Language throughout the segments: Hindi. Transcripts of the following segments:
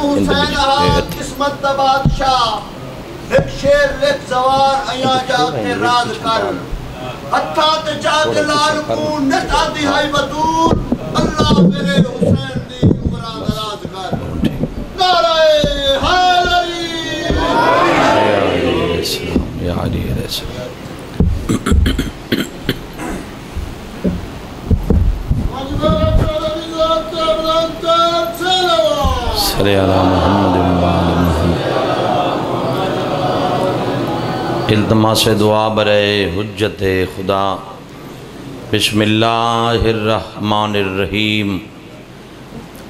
हुसैन हा। किस्मत दा बादशाह। एक शेर लिख जवान अया जाके राज कर हत्था ते जाके लाल मुँह नटा दिहाई बतूर। अल्लाह मेरे हुसैन दी उमरा दराज कर। नाराए हैदरी या अली अलैहिस्सलाम सल्ले इल्तमास दुआ बरे हुज्जत खुदा बिस्मिल्लाहिर्रहमानिर्रहीम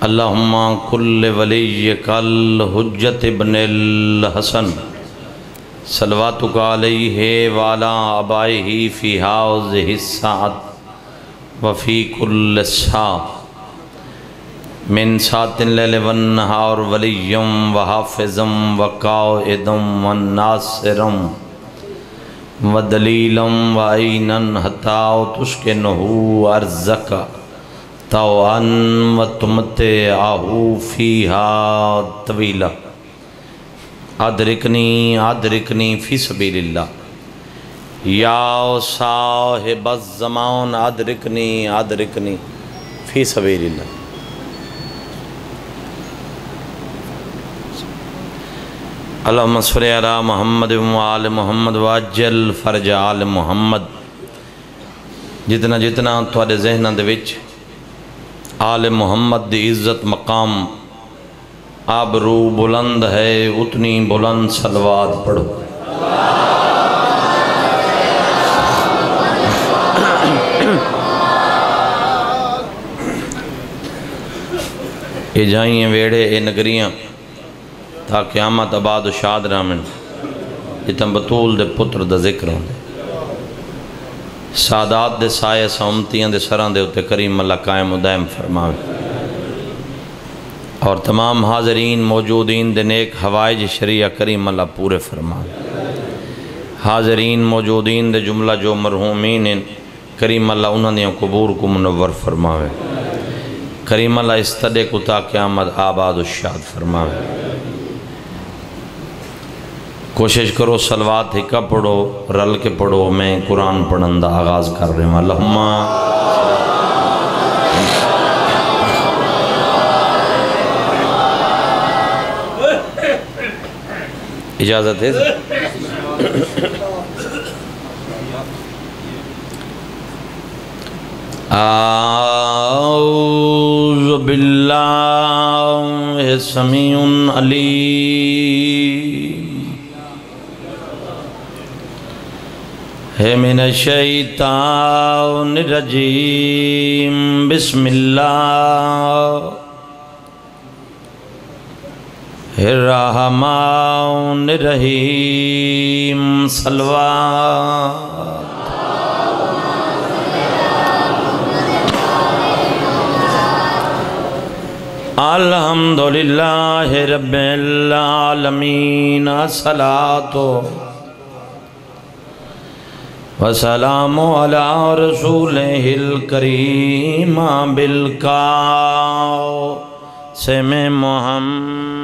अल्लाहुम्मा कुल्ल वली कल हुज्जत इब्निल हसन सलवातुका अलैहि वाला अबाइही फ़ी हाउज हिस्सात वफ़ी कुल्ल सा मिन वन नहार वलियम व हाफिज़म व काइदम व नासिरम व दलीलम व ऐनन हताओ तुश्के नहू अर्ज़क तवन व तुमते आहू फ़ीहा तवीला। अदरिकनी अदरिकनी फ़ी सबीलिल्लाह। या साहिब ज़मान अदरिकनी अदरिकनी फ़ी सबीलिल्लाह अलमसर मोहम्मद आल मोहम्मद वाजल फरज आल मोहम्मद। जितना जितना थोड़े जहना आल मोहम्मद दी इज़्ज़त मकाम आबरू बुलंद है, उतनी बुलंद सलवाद पढ़ो। ये जाइए वेड़े, ये नगरियाँ ता क्यामत आबाद शाद रामन जितम बतूल दे पुत्र दा ज़िक्र होंदे। सादात दे साए सौमतियाँ दे सरां दे उत्ते करीम अल्लाह कायम उदायम फरमावे। और तमाम हाजरीन, मौजूदीन दे नेक हवाइज शरिया करीम अल्लाह पूरे फरमावे। हाजरीन, मौजूदीन दे जुमला जो मरहूमीन करीम अल्लाह उन्हां दियाँ कबूर को मुनव्वर फरमावे। करीम अल्लाह इस तदे कुता क्यामत आबाद शाद फरमावे। कोशिश करो, सलवात हिका पढ़ो, रल के पढ़ो, मैं कुरान पढ़न का आगाज़ कर रहा हूँ। अल्लाहुम्मा। इजाज़त है आऊज़ु बिल्लाहि समीउन अलीम। है मिन शैतान रजीम बिस्मिल्लाह। रहमान रहीम सलवा अल्हम्दुलिल्लाह रब्बिल आलमीन सलातो। वसलाम रसूल करीम बिलका से में मोहम्मद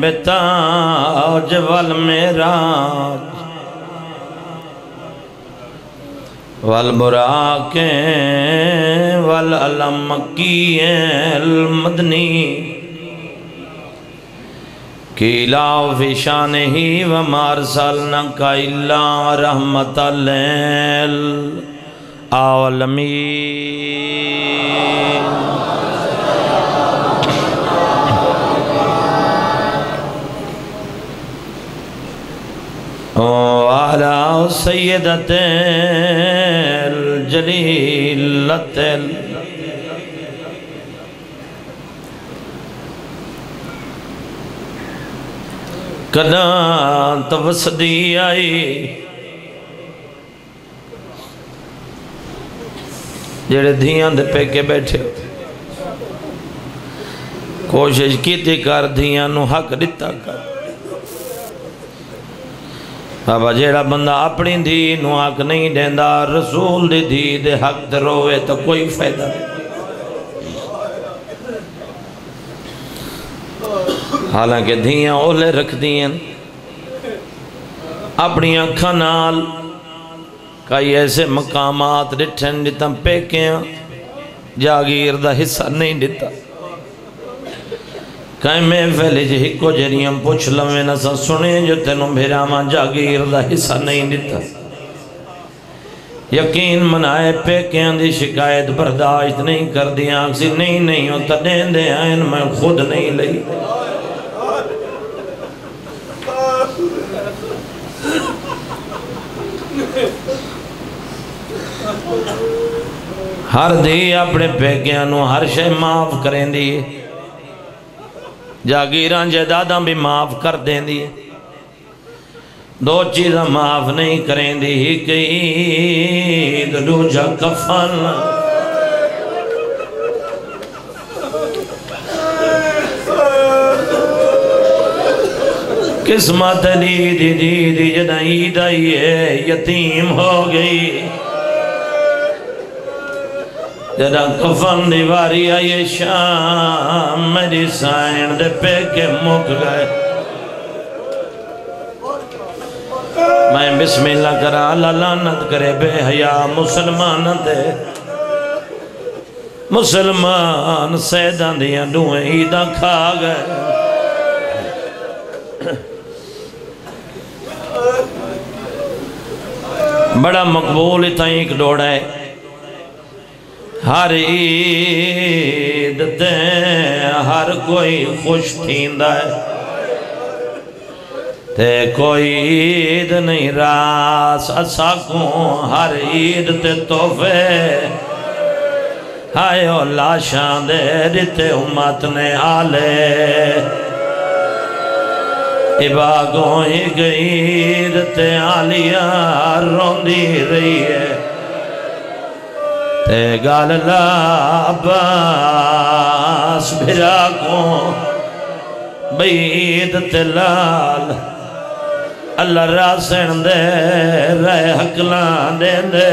बेताज वल मेरा वल बुराके, वल अलम की मदनी। कीला फिशान ही व मारसल न कैला रहमत आलमी वाला सैदत जलीलत कदा तवसदी आई। जेड़े धियाँ दे पेके बैठे कोशिश की कर, धियाँ हक दिता कर। बाबा जेड़ा बंदा अपनी धी नु हक नहीं देंदा, रसूल दी धी दे हक ते रोवे तो कोई फ़ायदा हालाँकि धियाँ ओले रख रखदियाँ अपनी अखा नाल कई ऐसे मकामात डिठन जिता पेकियाँ जागीर का हिस्सा नहीं दिता कई महफिल हिको जरियम पुछ लवें न सुने जो तेन भिरावा जागीर का हिस्सा नहीं दिता। यकीन मनाए पेकियाँ की शिकायत बर्दाश्त नहीं कर दिया सी नहीं नहीं तो देंदे आन मैं खुद नहीं लई। हर धी अपने पेकिया हर शे माफ़ करेंदी। है जागीर जायदादा भी माफ़ कर देंदी दो चीज़ा माफ़ नहीं दूजा कफन किस्मत दी दी दी दी ईद आई है, यतीम हो गई। जरा कफन दी वारी आई शाम, मेरी साइण दे पेके मुक गए। मैं बिस्मिल्लाह करा लानत करे, बेहया मुसलमान ते। मुसलमान सैदा दियाँ दुए ईदा खा गए। बड़ा मकबूल इतना एक डोड़ा है। हर ईद हर कोई खुश थींदा ते कोई ईद नहीं, रास असाकू हर ईद ते तोहफे। हाय लाशां दे दिते उम्मत ने आले। इबागों ही गई ते आलिया रोंदी रही है। गल लाबास भिरा को बीद ते लाल अल्लाह रासन दे रह हकला दे दे।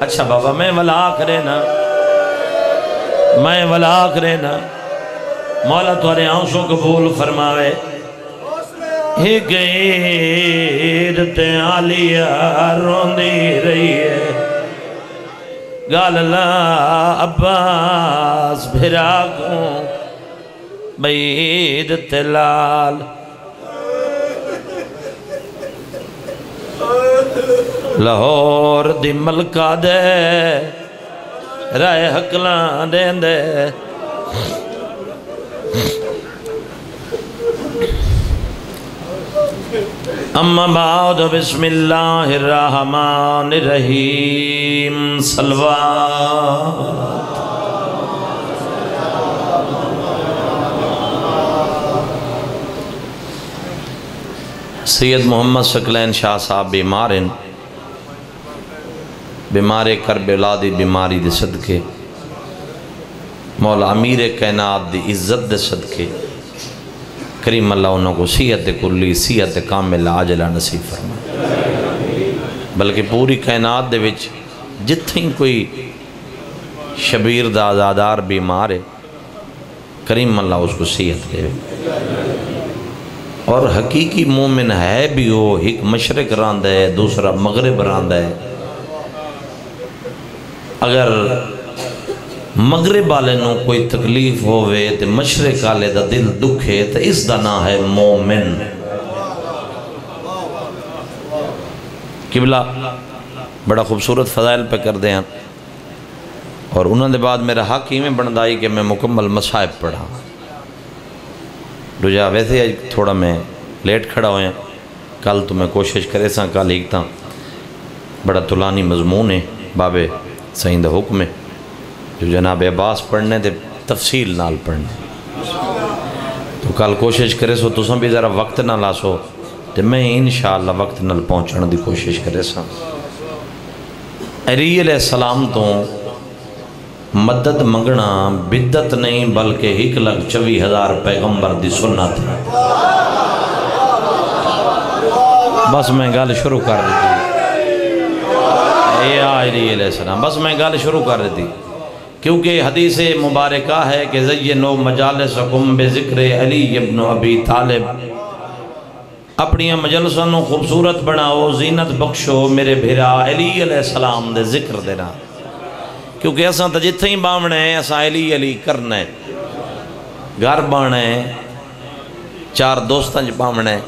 अच्छा बाबा, मैं वला करे ना, मैं वला करे ना, मौला तुरे आँसू कबूल फरमावे। एक ईद ते आलिया रोंदी रही है। गल अब्बास भिरा को बीद ते लाहौर दी मलका दे, राय हकला देंदे। सैयद मोहम्मद शकलैन शाह साहब बीमार हैं। बीमार करबला दी बीमारी दे सदके। मौला अमीर कैनात दी इज़्ज़त दे सदके। करीम अल्लाह उन्होंने सीहत कुली सीहत कामिल आजला नसीब फरमा। बल्कि पूरी कायनात दे विच जिथे कोई शबीर दा आज़ादार बीमार है, करीम अल्लाह उसको सेहत दे। और हकीकी मोमिन है भी वो, एक मशरक रहा है, दूसरा मगरब रहा है। अगर मगरब वाले कोई तकलीफ़ होवे तो मशरक वाले का दिल दुखे तो इसका ना है मोमिन। किबला बड़ा खूबसूरत फजाइल पे कर हैं। और उन्होंने बाद मेरा हक इवें बनता आई कि मैं मुकम्मल मसाहब पढ़ा। दूजा वैसे अज थोड़ा मैं लेट खड़ा होया। कल तो मैं कोशिश करे सा, कल एक बड़ा तुलानी मजमून है बाबे सही हुक्म है। जो जनाब अब्बास पढ़ने ते तफसील नाल पढ़ने तो कल कोशिश करे, सो तुम भी ज़रा वक्त ना लासो तो मैं इन शाला वक्त नाल पहुँचने की कोशिश करे सा। सलाम तो मदद मंगना बिदत नहीं, बल्कि एक लख चौबी हज़ार पैगंबर की सुन्नत बस मैं गल शुरू कर दी। बस मैं गल शुरू कर दी। क्योंकि हदीस मुबारक है कि जय नो मजाल सकुम बेजिक्र अली इब्न अबी तालिब। अपनिया मजलसा खूबसूरत बनाओ, जीनत बख्शो मेरे भिरा अली सलाम दे ज़िक्र देना क्योंकि असा तो जिथे ही बावना है, असा अली अली करना है। घर बाना है, चार दोस्तों च है।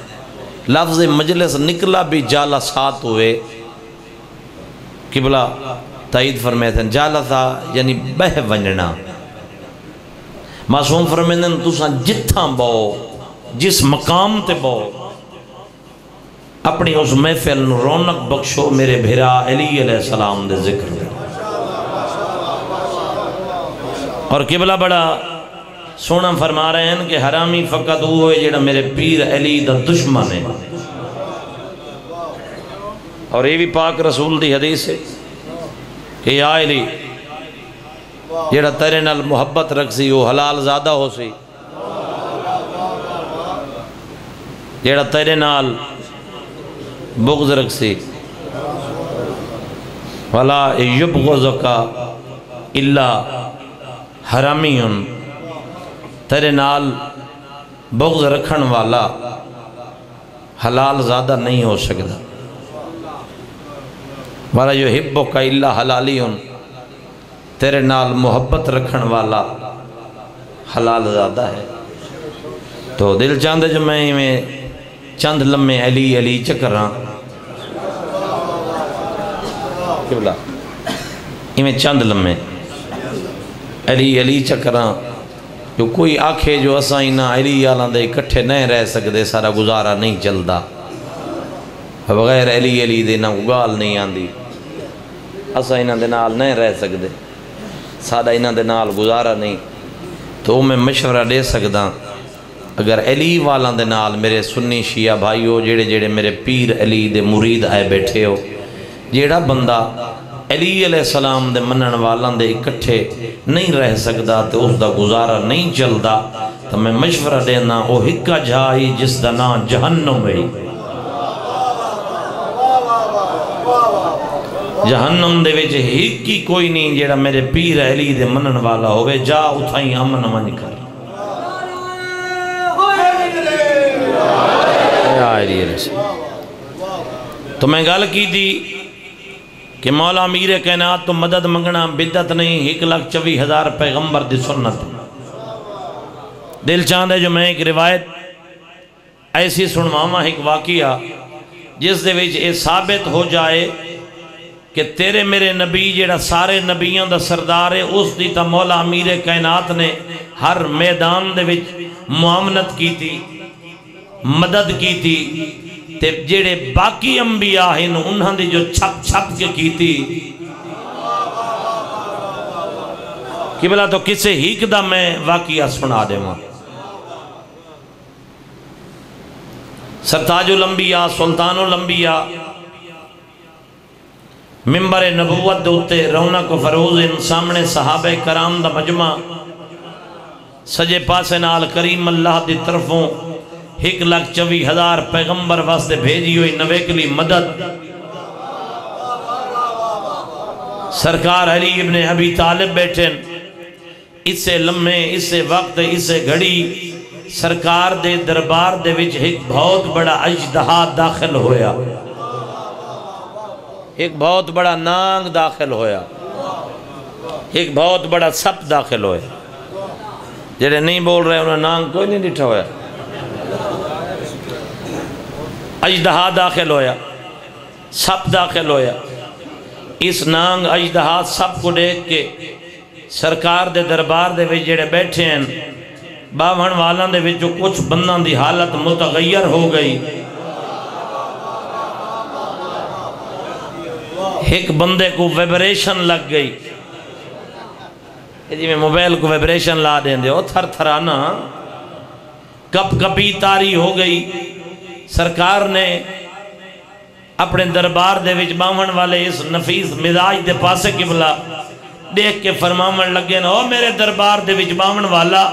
लफ्ज मजलिस निकला भी जाला सात हुए किबला? तईद जाला था यानी बह वंजना मासूम फरमेंदन तुसा जिथा बो जिस मकाम ते बहो अपनी उस महफिल रौनक बख्शो मेरे भेरा अली सलाम दे ज़िक्र और किबला बड़ा सोना फरमा रहे हैं कि हरामी फकत वो है जो मेरे पीर अली का दुश्मन है और ये भी पाक रसूल की हदीस है या अली जेड़ा तेरे नाल मुहब्बत रख सी वो हलाल ज़्यादा हो सी जेड़ा तेरे नाल बुग्ज रख सी वला युब का इला हरामी उन तेरे नाल बुग्ज रखन वाला हलाल ज़्यादा नहीं हो सकता वाला जो हिब्बो का इला हलाली उन तेरे नाल मोहब्बत रखन वाला हलाल ज़्यादा है। तो दिल चाहते जो मैं इवें चंद लम्हे अली अली चकरा किबला इवें चंद लम्हे अली अली चकरा जो कोई आखे जो असा इन्हों अली आलों इकट्ठे नहीं रह सकते सारा गुजारा नहीं चलता बगैर अली अली दे ना गाल नहीं आती असा इन्हों के नाल नहीं रह सकते साड़ा इन्हों के नाल गुजारा नहीं। तो मैं मशवरा दे सकदा, अगर अली वालों के नाल मेरे सुन्नी शिया भाई हो जेड़े जेड़े मेरे पीर अली दे मुरीद आए बैठे हो, जेड़ा बंदा अली सलाम दे मनन वालों दे इकट्ठे नहीं रह सकता तो उसका गुजारा नहीं चलता तो मैं मशवरा देना वो हिक्का जाई जिसका नाम जहन्नम है। हिक ही कोई नहीं जेड़ा मेरे पीर अली दे मनन वाला होवे। जा उठाई अमन मन कर। तो मैं गल की थी कि मौला मीर कैनात तो मदद मंगना बिदत नहीं एक लाख चौबी हज़ार पैगंबर की सुन्नत। दिल चाहते जो मैं एक रिवायत ऐसी सुनवावा, एक वाकिया, जिस दे साबित हो जाए कि तेरे मेरे नबी जेड़ा सारे नबियों का सरदार है उसकी तो मौला अमीर कैनात ने हर मैदान मुआमनत की थी मदद की थी ते जेड़े बाकी अंबिया हैं उन्होंने जो छप छप के की थी कि बोला तो किसे हीक दा मैं वाकिया सुना देवा। सरताजुल अंबिया, सुल्तानुल अंबिया मिम्बर नबूवत उत्ते रौनक फरोज इन सामने सहाबे कराम दा मजमा। सजे पासे नाल करीम अल्लाह की तरफों एक लाख चौबी हज़ार पैगंबर वास्ते भेजी हुई नवेकली मदद। सरकार अली इब्ने अभी तालिब बैठे इसे लम्हे, इसे वक्त, इसे घड़ी सरकार दे दरबार दे विच एक बहुत बड़ा अजदहा दाखिल होया। एक बहुत बड़ा नांग दाखिल होया। एक बहुत बड़ा सप दाखिल होया। जेडे नहीं बोल रहे, उन्हें नांग कोई नहीं डिठा होया। अजदहा दाखिल होया। सप दाखिल होया। इस नांग अजदहा सप को देख के सरकार दे दरबार दे जेड़े बैठे हैं बावन वालों के कुछ बंदा की हालत मुतगैर हो गई। एक बंदे को वाइब्रेशन लग गई। जिम्मे मोबाइल को वाइब्रेशन ला देंगे हो थर थराना कप कपी तारी हो गई। सरकार ने अपने दरबार दे विच बावन वाले इस नफीस मिजाज के पासे किबला देख के फरमावन लगे ना, ओ मेरे दरबार दे विच बावन वाला,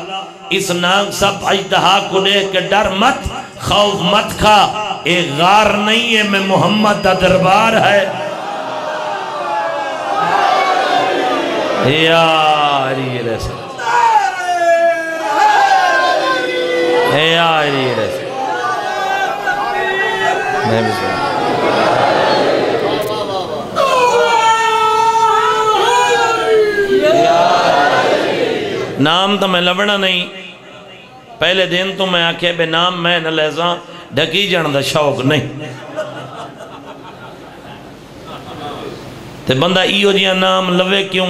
इस नाग सब अजतहा को देख के डर मत, खौफ मत खा। ये गार नहीं है, मैं मोहम्मद का दरबार है। नाम तो मैं लभना नहीं। पहले दिन तो मैं आख्या बे नाम मैं न लैसा ढकी जाने का शौक नहीं। ते बंदा इो जिहा नाम लवे क्यों?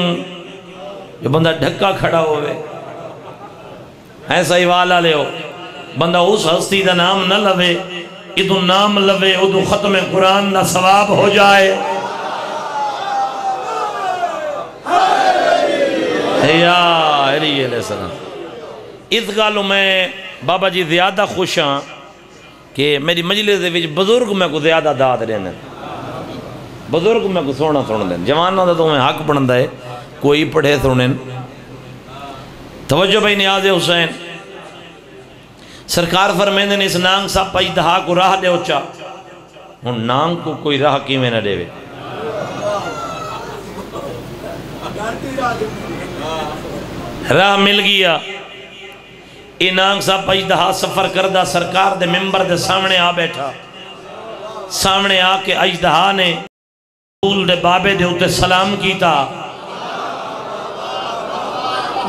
जो बंदा ढक्का खड़ा होवे, ऐसा ही वाला ले बंदा उस हस्ती का नाम न लवे, इदू नाम लवे, उदू खत्म कुरान का सवाब हो जाए। इस गल मैं बाबा जी ज़्यादा खुश हाँ कि मेरी मजलिस बुज़ुर्ग मैं को ज़्यादा दाद देने बजुर्ग मैं को सोना सुन दें जवानों का तो मैं हक बनता है। कोई पढ़े सुने तवज्जो भाई नियाज हुसैन। सरकार फरमेंदे ने इस नांग सा पई दहा को राह दे उचा हूँ नांग को कोई राह किमें न देवे। राह मिल गया। इनाम साहब अजदहा सफ़र करदा सरकार दे मेंबर दे सामने आ बैठा। सामने आके अजदहा ने। दे बाबे दे उत्ते सलाम कीता।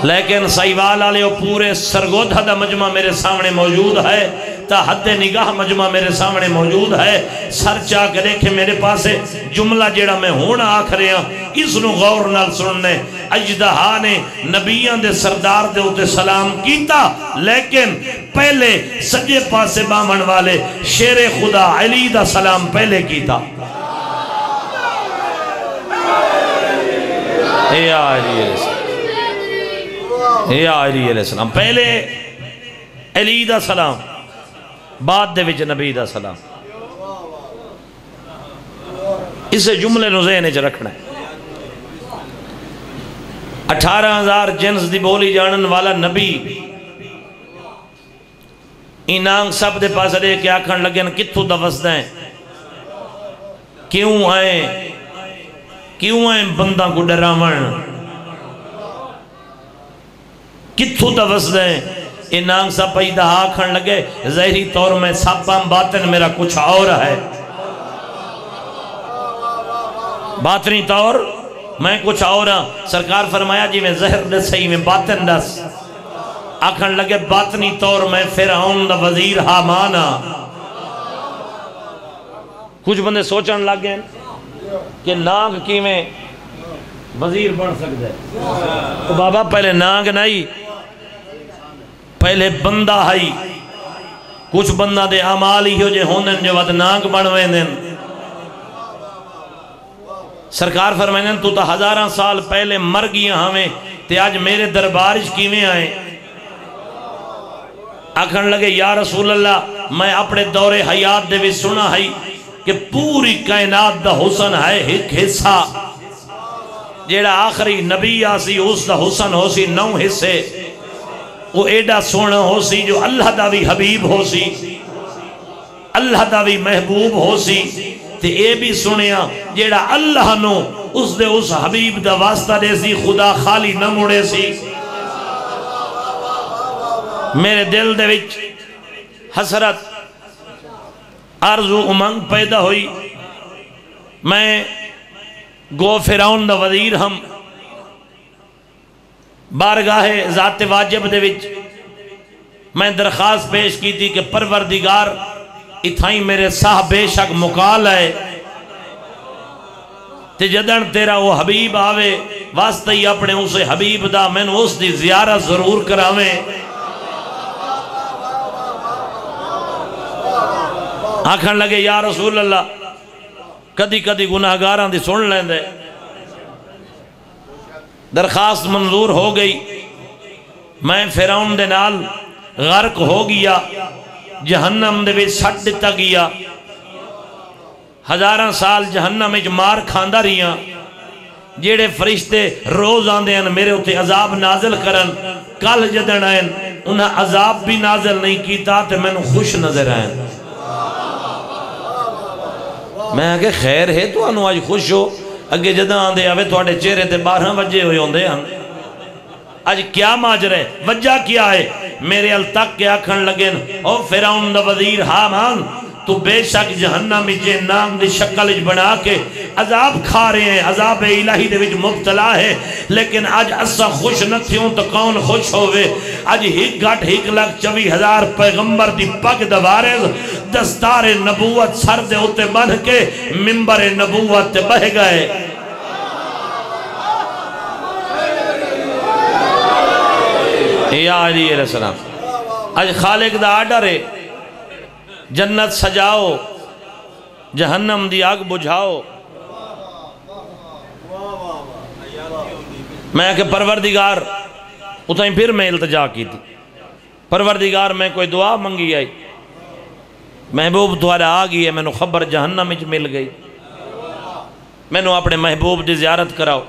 लेकिन सहीवाल वाले पूरे सरगोधा का मजमा मेरे सामने मौजूद है, ता हद निगाह मजमा मेरे सामने मौजूद है। सर चा के देखे मेरे पास, जुमला जेड़ा मैं हूँ आख रहा इस गौर नाल सुनने। अजदहा ने नबिया के सरदार के उत्ते सलाम किया लेकिन पहले सजे पासे बामन वाले शेरे खुदा अली का सलाम पहले किया सलाम पहले अली का सलाम बाद नबी का सलाम इस जुमले जेन च रखना है अठारह हज़ार जिन्स की बोली जानन वाला नबी इनांग सब दे पास दे के आखन लगे कितों का वसदा है क्यों आए क्यों आए बंदा को डरावन कितों का वसदा है इनांग सब पैदा आखन लगे, जहरी तौर में सापा बातन मेरा कुछ और है। बातनी तौर, मैं कुछ और हाँ। सरकार फरमाया जी, मैं जहर दस, सही में बातन दस। आखन लगे बातनी तौर, मैं फिर आउन वज़ीर हामान कुछ बंदे सोचन लग गए कि नाग कि वज़ीर बन सकता है तो बाबा पहले नाग नहीं पहले बंदा है कुछ बंदा दे अमाल हो जे होंगे जो वद नाग बन वेंदे सरकार फरमाने तू तो हजारा साल पहले मर गया हमें ते आज मेरे दरबार किमें आए? आखन लगे, या रसूल अल्लाह मैं अपने दौरे हयात दे भी सुना है कि पूरी कायनात दा हुसन है एक हिस्सा। जेड़ा आखिरी नबी आसी उसका हुसन हो सी नौ हिस्से। वो एडा सोना हो सी, जो अल्लाह का भी हबीब हो सी, अल्लाह का भी महबूब हो सी, ते ये भी सुनिया जेड़ा अल्लाह नो उस दे उस हबीब दा वास्ता दे सी, खुदा खाली न मुड़े सी। मेरे दिल दे विच हसरत, आरज़ू उमंग पैदा हुई। मैं गो फिराउन दा वज़ीर हम। बारगाहे जाते वाजिब दे विच मैं दरखास्त पेश की थी कि परवरदिगार, इथाई मेरे साह बेशक मुकाल है। ते जदन तेरा वो हबीब आवे, वास्ते ही अपने उस हबीब दा मैंने उसकी जियारत ज़रूर करावे। आखन लगे यार रसूल अल्लाह कदी कदी गुनाहगार की सुन लेंदे। दरखास्त मंजूर हो गई। मैं फिराउन दे नाल गर्क हो गया, जहन्नम दे विच दिता गया। हज़ार साल जहन्नम विच मार खांदा रहियाँ जेड़े फरिश्ते रोज आंदे हैं मेरे उत्ते अजाब नाजिल करन, कल जदन आए उन्हें अजाब भी नाजिल नहीं किया तो मैं खुश नज़र आए मैं आगे खैर है तो अज खुश हो। ਅੱਗੇ ਜਦੋਂ ਆਂਦੇ ਆਵੇ ਤੁਹਾਡੇ ਚਿਹਰੇ ਤੇ 12 ਵਜੇ ਹੋਏ ਹੁੰਦੇ ਹਨ ਅੱਜ ਕਿਆ ਮਾਜਰਾ ਹੈ ਵਜ੍ਹਾ ਕਿਆ ਹੈ ਮੇਰੇ ਅਲ ਤੱਕ ਕੇ ਆਖਣ ਲੱਗੇ ਨੇ ਉਹ ਫਿਰੌਨ ਦਾ ਵਜ਼ੀਰ ਹਾਮਾਨ तू बेशक जहन्नम जे नाम की शक्ल बना के अजाब खा रहे हैं, अजाब इलाही दे मुबतला है। लेकिन अज असा खुश न थियों तो कौन खुश होवे? अज हिक घट हिक लाख चौबी हज़ार पैगंबर दी पग दवारे दस्तारे नबूवत सर दे उत्ते बन के मिंबर नबूवत ते बह गए। अज खालिक दा आर्डर है। जन्नत सजाओ, जहन्नम दी आग बुझाओ। मैं के परवरदिगार, उतई फिर मैं इल्तजा की थी परवरदिगार, मैं कोई दुआ मंगी आई। महबूब थोड़ा आ गई है, मैंने खबर जहन्नम मिल गई। मैनू अपने महबूब की जियारत कराओ।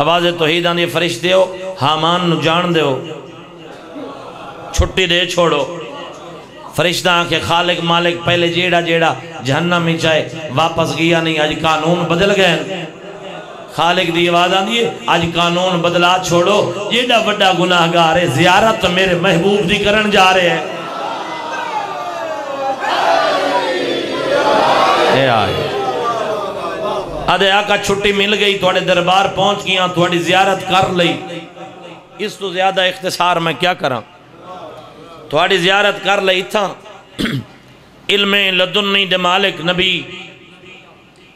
आवाज़ तोहीद आंदी फरिश्ते हो, हामान जान दो छुट्टी दे छोड़ो। फरिश्ता आखे खालिक मालिक पहले जेड़ा जेड़ा जहन्नम में चाहे, वापस गया नहीं, आज कानून बदल गए खालिक की आवाज़ आती है, आज कानून बदला छोड़ो। जेड़ा बड़ा गुनाहगार है, जियारत मेरे महबूब की करन जा रहे हैं। अदे आका छुट्टी मिल गई थोड़े दरबार पहुँच गया थोड़ी जियारत कर ली इस तो ज़्यादा इख्तिसार मैं क्या करा? थोड़ी जियारत कर ली था इल्म लदुन्नी दे मालिक नबी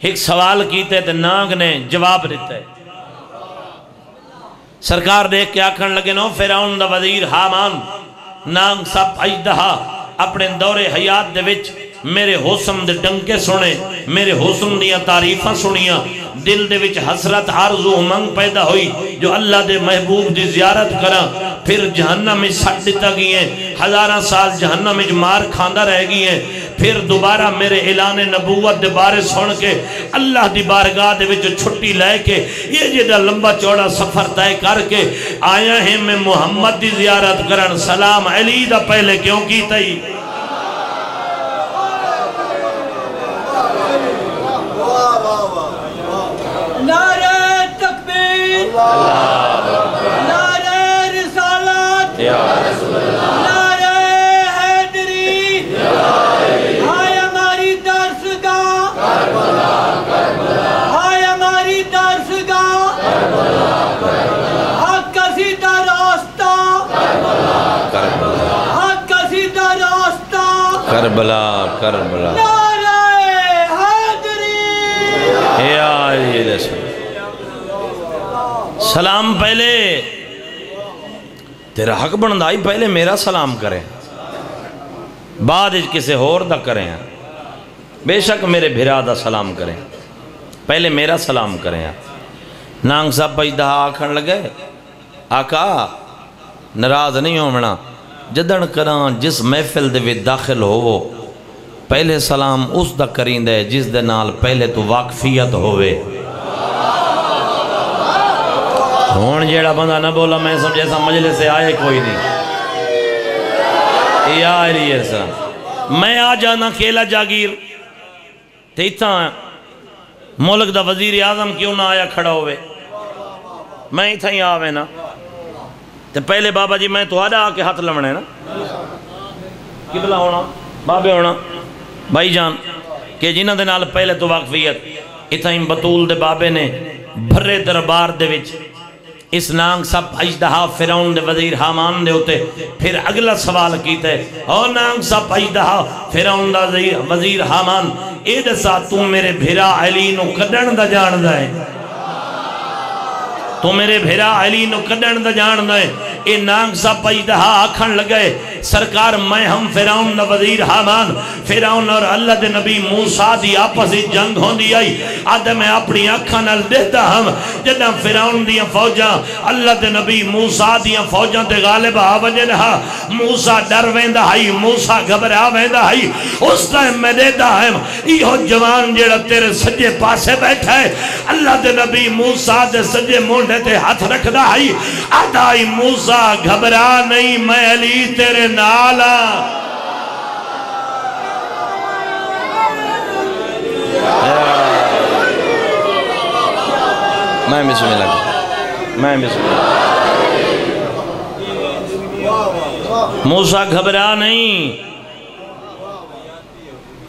एक सवाल किते ते नाग ने जवाब दिता सरकार देख के आखन लगे, नो फिरौन दा वज़ीर हामान, नाग सब अजदहा, अपने दौरे हयात दे विच मेरे हुस्न दे डंके सुने, मेरे हुस्न दियाँ तारीफां सुनियाँ, दिल दे विच हसरत आरज़ू उमंग पैदा हुई, जो अल्लाह दे महबूब दी जियारत करा फिर जहन्नम में सट दिता गई है। हजारा साल जहन्नम में मार खांदा रह गई है। फिर दोबारा मेरे ऐलान नबूवत दे बारे सुन के अल्लाह की बारगाह छुट्टी लैके ये जेड़ा लंबा चौड़ा सफ़र तय करके आया है। मैं मुहम्मद की जियारत कर सलाम अली दा पहले क्यों की ही? नारे तकबीर। नारे करबला करबला। सलाम पहले। तेरा हक बनता ही पहले मेरा सलाम करें। बाद किसी होर दा करें। बेशक मेरे भिरा दा सलाम करें। पहले मेरा सलाम करें। नांग साहब बजदा आखन लगे, आका, नाराज़ नहीं होना जदन करा जिस महफिल दे दाखिल होवो, पहले सलाम उस दा करींदा जिस दे नाल पहले तो वाकफियत होवे। हूँ जेड़ा बंदा ना बोला, मैं समझे ऐसा मजले से आए कोई नहीं। मैं आ जाना केला जागीर। ते इतना मुल्क दा वज़ीर आज़म क्यों ना आया खड़ा होवे? मैं इतना ही आवे ना। ते पहले बाबा जी, मैं थोड़ा आके हाथ लवने ना। किबला होना बाबे होना भाई जान, कि जिन्हों के नाल पहले तो वाकफियत इतना ही बतूल दे बाबे ने भरे दरबार दे विच इस नांग सब अजदहा फिर वज़ीर हामान दे उते। फिर अगला सवाल कीते ओ नांग सब अजदहा फिर वज़ीर हामान ए दसा तू मेरे भिरा अली नु कढण दा जानदा है तू मेरे भिरा अली नु कढण दा जानदा है ए नांग सब अजदहा आखन लगे, सरकार, मैं हम फिरौन दा वज़ीर हामान। फिरौन और अल्लाह दे नबी मूसा दी आपस में जंग होंदी आई। अद मैं अपनी अखां नाल देखदा हम जदा फिरौन दी फौजां, अल्लाह दे नबी मूसा दी फौजां ते गालिब आ वज़न हा। मूसा डर वेंदा हई, मूसा घबरा वेंदा हई। उस टाइम मैं देखदा हम इहो जवान जेड़ा तेरे सज्जे पासे बैठा है। अल्लाह दे नबी मूसा दे सज्जे मोंढे ते हाथ रखदा आदा ही मूसा, घबरा नहीं मैं अली, तेरे नाल मैं बिस्मिल्लाह मैं बिस्मिल्लाह मूसा, घबरा नहीं।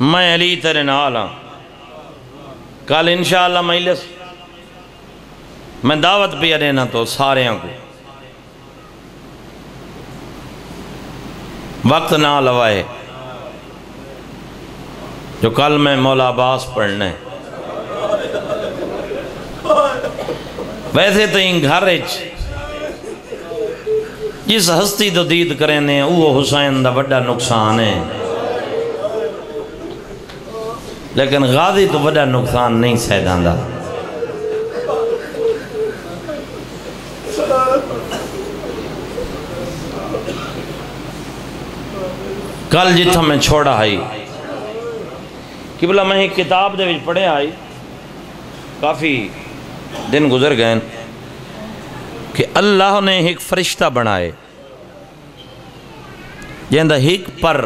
मैं अली, तेरे नाल हाँ कल इंशाअल्लाह मजलिस मैं दावत पे देना तो सारे को। वक्त ना लवाए। जो कल मैं मौला अब्बास पढ़ना। वैसे तो इन घर जिस हस्ती तो दीद करें वो हुसैन का बड़ा नुकसान है। लेकिन गाजी तो बड़ा नुकसान नहीं सहदा कल जिथा मैं छोड़ा आई। कि भला मैं एक किताब विच पढ़िया आई। काफ़ी दिन गुजर गए कि अल्लाह ने एक फरिश्ता बनाए, ज़िंदा हिक पर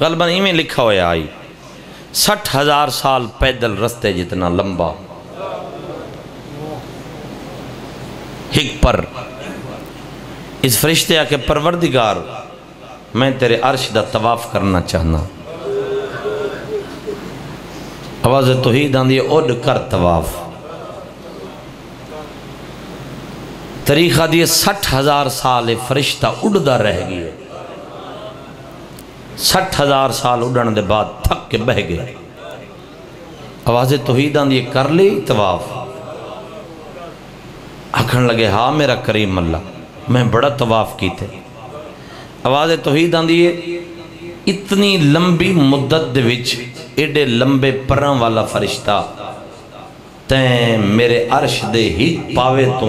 गलबन इवें लिखा हुआ आई सठ हज़ार साल पैदल रस्ते जितना लंबा। एक पर। इस फरिश्ते आके परवरदिगार मैं तेरे अर्श का तवाफ करना चाहना। आवाज़ तोहीद आंदी उड कर तवाफ। तरीका दिए सठ हज़ार साल फरिश्ता उड़दा रह गया सठ हज़ार साल उड़न के बाद थक के बह गया आवाज़ तोहीद आंदी कर ली तवाफ। आखन लगे हाँ मेरा करीम अल्लाह, मैं बड़ा तवाफ कीते। आवाज़ तोहीद आंदी है। इतनी लंबी मुद्दत एडे लंबे पर वाला फरिश्ता, तैं मेरे अर्श दे ही पावे तू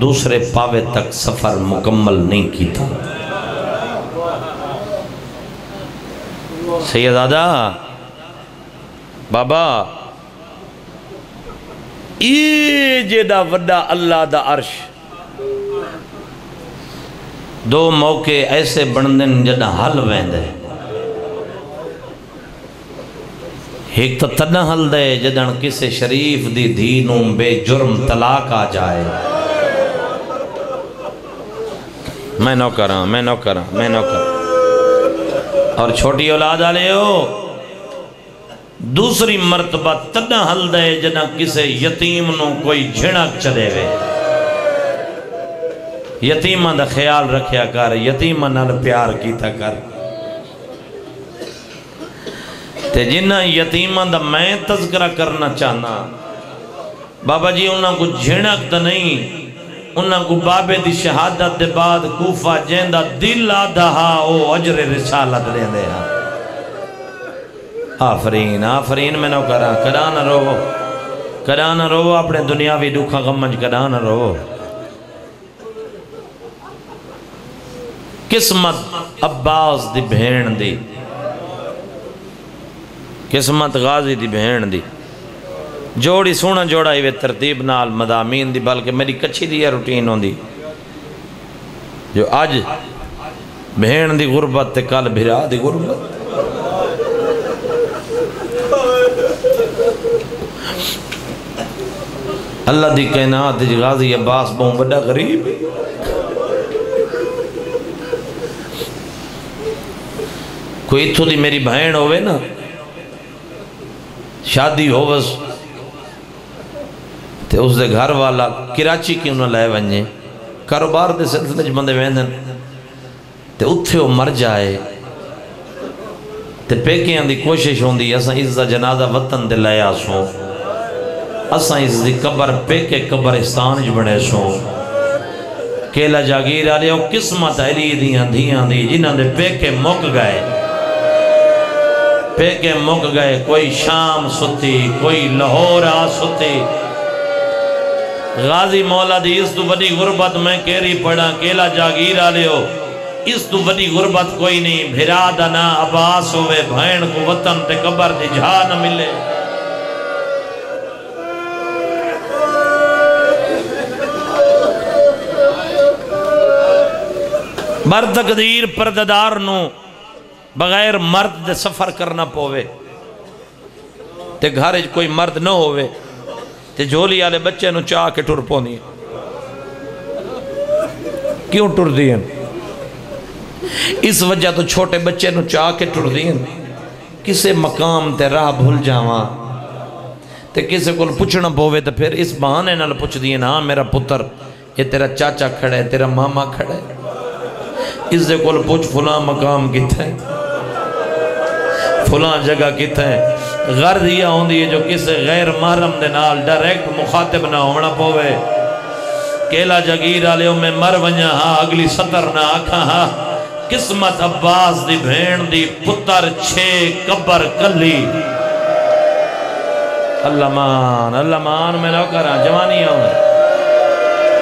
दूसरे पावे तक सफ़र मुकम्मल नहीं किया सही है दादा? बाबा ये जेड़ा वड्डा अल्लाह दा अर्श दो मौके ऐसे हैं जॾहिं हल वेंदे। तो तॾहिं हलंदे जॾहिं किसी शरीफ दी धी बेजुर्म तलाक आ जाए। मैं नौ करा, मैं नौ करा, मैं नौ करा। और छोटी औलाद वाले हो दूसरी मरतबा तॾहिं हलंदे जॾहिं किसी यतीम नूं कोई झिणक चले वे यतीमा का ख्याल रखिया कर, यतीमा प्यार किया कर। ते जिन्ना यतीमा का मैं तस्करा करना चाहना, बाबा जी उन्होंने को झिणक तो नहीं उन्होंने को बाबे की शहादत के बाद कूफा जैंदा दिल आधा हा वो अजरे रिसालत लेंदे हा। आफरीन आफरीन मैंने करा कदा न रो कदा न रो अपने दुनियावी दुखा गमन कदा न रो किस्मत अब्बास दी भेण दी। किस्मत गाजी दी भेण दी। जोड़ी सोहना जोड़ा वे तरतीब नाल मदामीन दी, बल्कि मेरी कच्छी दी रूटीन होंदी। जो अज भेण दी गुरबत ते कल भिरा दी गुरबत। अल्लाह दी कैनात गाजी अब्बास बहुत बड़ा गरीब। है कोई इतों की मेरी भैन होवे ना, शादी होवस तो उसके घर वाला कराची क्यों ना लै वजे कारोबार के सिलसिले बंदे वेंदन तो उत्थे वो मर जाए। तो पेकियाँ की कोशिश होंगी असा इसका जनाजा वतन ते लै आसो। असा इसकी कबर, पेके कब्रिस्तान च बने सो केला जागीर आले किस्मत अली दियाँ धियाँ दी, जिन्हों पेके मुक गए। पेके मुक गए कोई शाम सुती कोई लाहौर आ सुती गाजी मौला दी इस तू बड़ी गुरबत मैं केरी पढ़ा केला जागीर आले हो इस तू बड़ी गुरबत कोई नहीं भिरा दा ना अब्बास होवे भैन को वतन ते कबर दी झा न मिले बर तकदीर परददार नु बगैर मर्द सफ़र करना पवे। ते घर कोई मर्द न होवे, ते झोली वाले बच्चे चाह के टुर पौंदी क्यों टुरदी हैं इस वजह तो छोटे बच्चे चाह के टुरदी हैं किसे मकाम ते राह भूल जावा, ते किसी को पुछना पवे तो फिर इस बहाने नाल पुछदी हैं हाँ मेरा पुत्र ये तेरा चाचा खड़ा है तेरा मामा खड़ा है इसके कोल पुछ, फुला मकाम कितना है फुला जगह कितना गर्द यह होंगी है जो किसी गैर महरम के नाल डायरेक्ट मुखातिब ना होना पवे केला जगीर वाले में मर वजा हाँ अगली सतर ना आखा हाँ किस्मत अब्बास दी भेण दी पुत्र छे कबर कली अल्लाह मान अल्लाह मान मैं ना करा जवानी मैं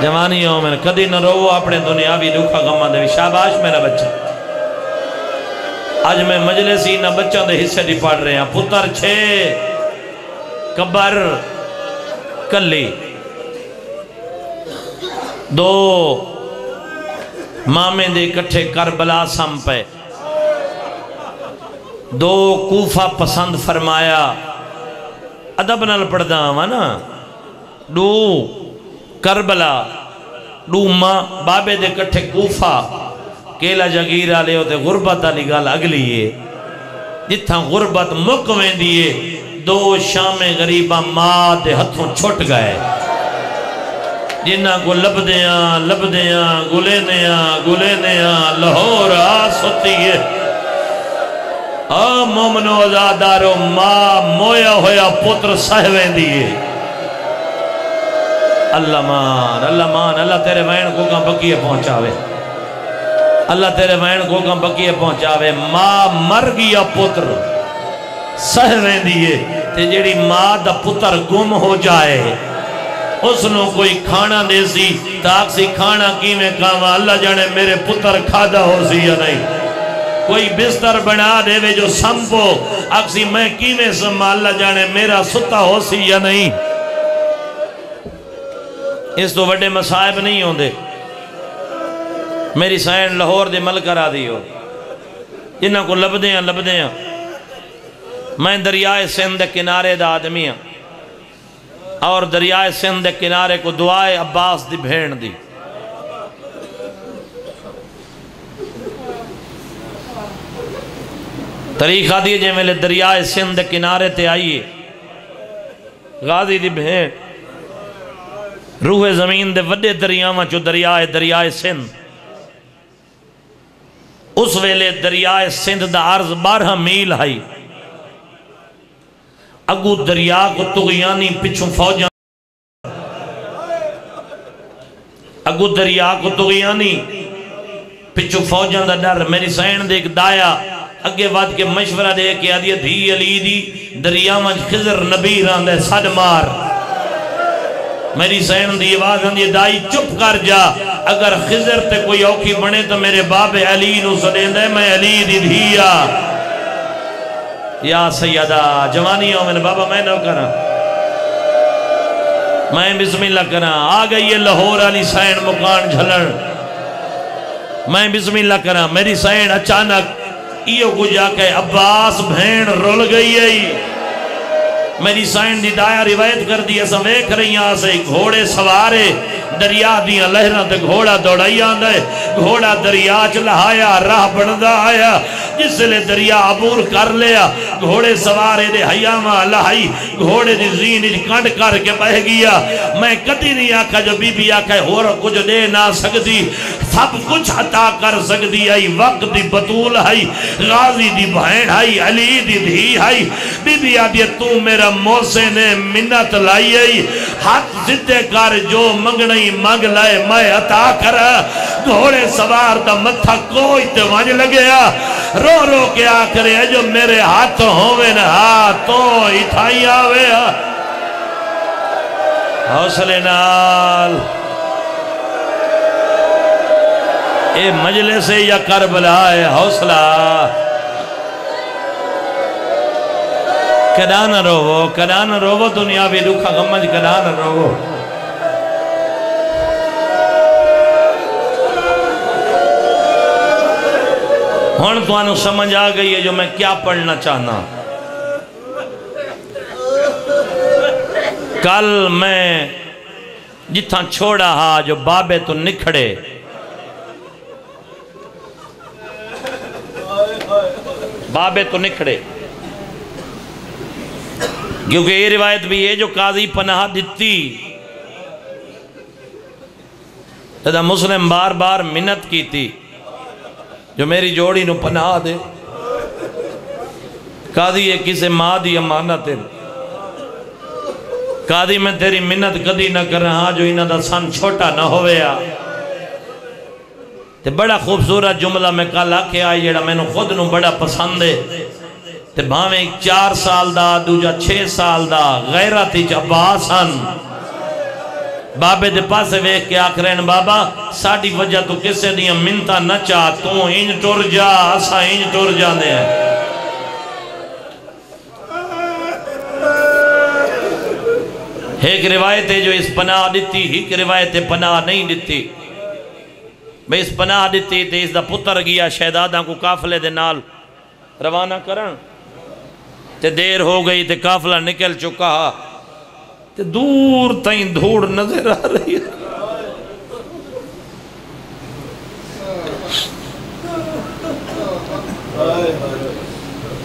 जवानी हो मैं कदी न रो अपने दुनियावी दुखा गमा दे शाबाश मेरा बच्चा आज मैं मजलिसी न बच्चों के हिस्से की पढ़ रहा पुत्र छे, कबर कली दो मामे दे इकट्ठे करबला सम पे दो कूफा पसंद फरमाया, अदब नाल पढ़दा वा ना। डू करबला डू माँ बाबे दे इकट्ठे कूफा केला जगीर वाले होते गुरबत वाली गल अगली है। जिथा गुरबत मुक वेंदी है, दो शामे गरीबा माँ दे हथों छुट गए। जिन्हों को लभदिया लभदिया गुलेनिया गुलेनिया लाहौर आ सुती है। आ मोमनो आजादारो माँ मोया होया पुत्र सह वेंदी है। अल्लाह मान अल्लाह मान, अल्लाह तेरे वैन को का बकीए पहुंचावे। अल्लाह तेरे वैन को का बकीए पहुंचावे। माँ मर गया पुत्र। सह वेंदी है। ते जेड़ी माँ दा पुत्र गुम हो जाए, उसनु कोई खाना दे सी। ताक सी खाना किवें खावा? अल्लाह जाने मेरे पुत्र खादा हो सी या नहीं? कोई बिस्तर बना देवे जो संभो। अक्सी मैं किवें संभाल जाने मेरा सुता हो सी या नहीं? इस तो वे मसायब नहीं होंगे मेरी सैन लाहौर दे मल करा दी इन्हों को लभदे हैं लभदे मैं दरियाए सिंध किनारे दा आदमी हाँ और दरियाए सिंध के किनारे को दुआए अब्बास दी भेण दी। तरीका दी जे मेले दरियाए सिंध किनारे ते आइए गाजी दी भेण। रूहे ज़मीन दे वड्डे दरियावां चो दरियाए दरियाए सिंध। उस वेले दरियाए सिंध का अर्ज़ बारह मील है अगू दरिया को तुगयानी पिछू फौजा अगू दरिया को तुगयानी पिछू फौजा का डर। मेरी सैन दे दाया अगे वध के मशवरा दे के आदि धी अली दी दरिया में खिजर नबी आंदा सड मार। मेरी सैन दी आवाज़ आंदी, दाई, चुप कर जा। अगर खिजर ते कोई औखी बने तो मेरे बाबे अली सदेंदा मैं अली दी धी या सैयदा जवानी हो मैंने बाबा, मैं न करा। मैं बिस्मिल्लाह करा। आ गई है लाहौर वाली सैन मुकान झलन मैं बिस्मिल्लाह करा। मेरी सैन अचानक इो कुछ आके अब्बास भेण रुल गई है। मेरी सैन दी दाया रिवायत कर दी, अस वेख रही से घोड़े सवारे दरिया दिया लहर ते घोड़ा दौड़ाई आंदा है, घोड़ा दरिया च लहाया राह बनता आया। जिसले दरिया अबूर कर लिया घोड़े सवारे दे हयावा लहाई, घोड़े दी जीन कंड करके बह गया। मैं कदी नहीं आखा, जो बीबी आखा होर कुछ दे ना सकती सब कुछ अता कर सकती आई, वक्त दी बतूल आई, गाजी दी बहन आई, अली दी धी आई। बीबी आदि तू मेरा मोसे ने मिन्नत लाई आई। हाथ सीधे कर, जो मंगनी मंग लाए मैं अता कर। घोड़े सवार का मथा कोई ते वंज लगया। रो रो के आखरे जो मेरे हाथ होवे ना तो इथाई आवे। हौसले नाल। ए मजले से या करबला है, हौसला। कदा न रोवो, कदा न रोवो, दुनिया भी दुखा गमज कदा न रोवो। हूँ। तुम समझ आ गई है जो मैं क्या पढ़ना चाहना। कल मैं जिथा छोड़ा हा, जो बाबे तो निखड़े। बाबे तो निखड़े। क्योंकि ये रिवायत भी है, जो काजी पनाह दिती मुस्लिम बार बार मिन्नत की थी जो मेरी जोड़ी नु पनाह दे। कादी ये किसे माँ दी अमानत है? कादी मैं तेरी मिन्नत कदी ना करा हाँ जो इन्हों का सन छोटा ना हो ते बड़ा खूबसूरत जुमला मैं कल आख्या जरा मैंने खुद न बड़ा पसंद है। ते भावें चार साल दा, दूजा छे साल दा, गैरत अब्बास हन। बाबे दे पासे वेख के आख रहे बाबा, साड़ी वजह तो किसी दियाँ मिन्नता न चाह, तू इंज टुर जा, असा इंज टुर हैं। एक रिवायत है जो इस पनाह दी एक रिवायत है पनाह नहीं दी भाई इस पनाह दी तो इसका पुत्र गया शहजादा को काफले दे नाल रवाना करन ते देर हो गई ते काफला निकल चुका ते दूर तई धूड़ नज़र आ रही है।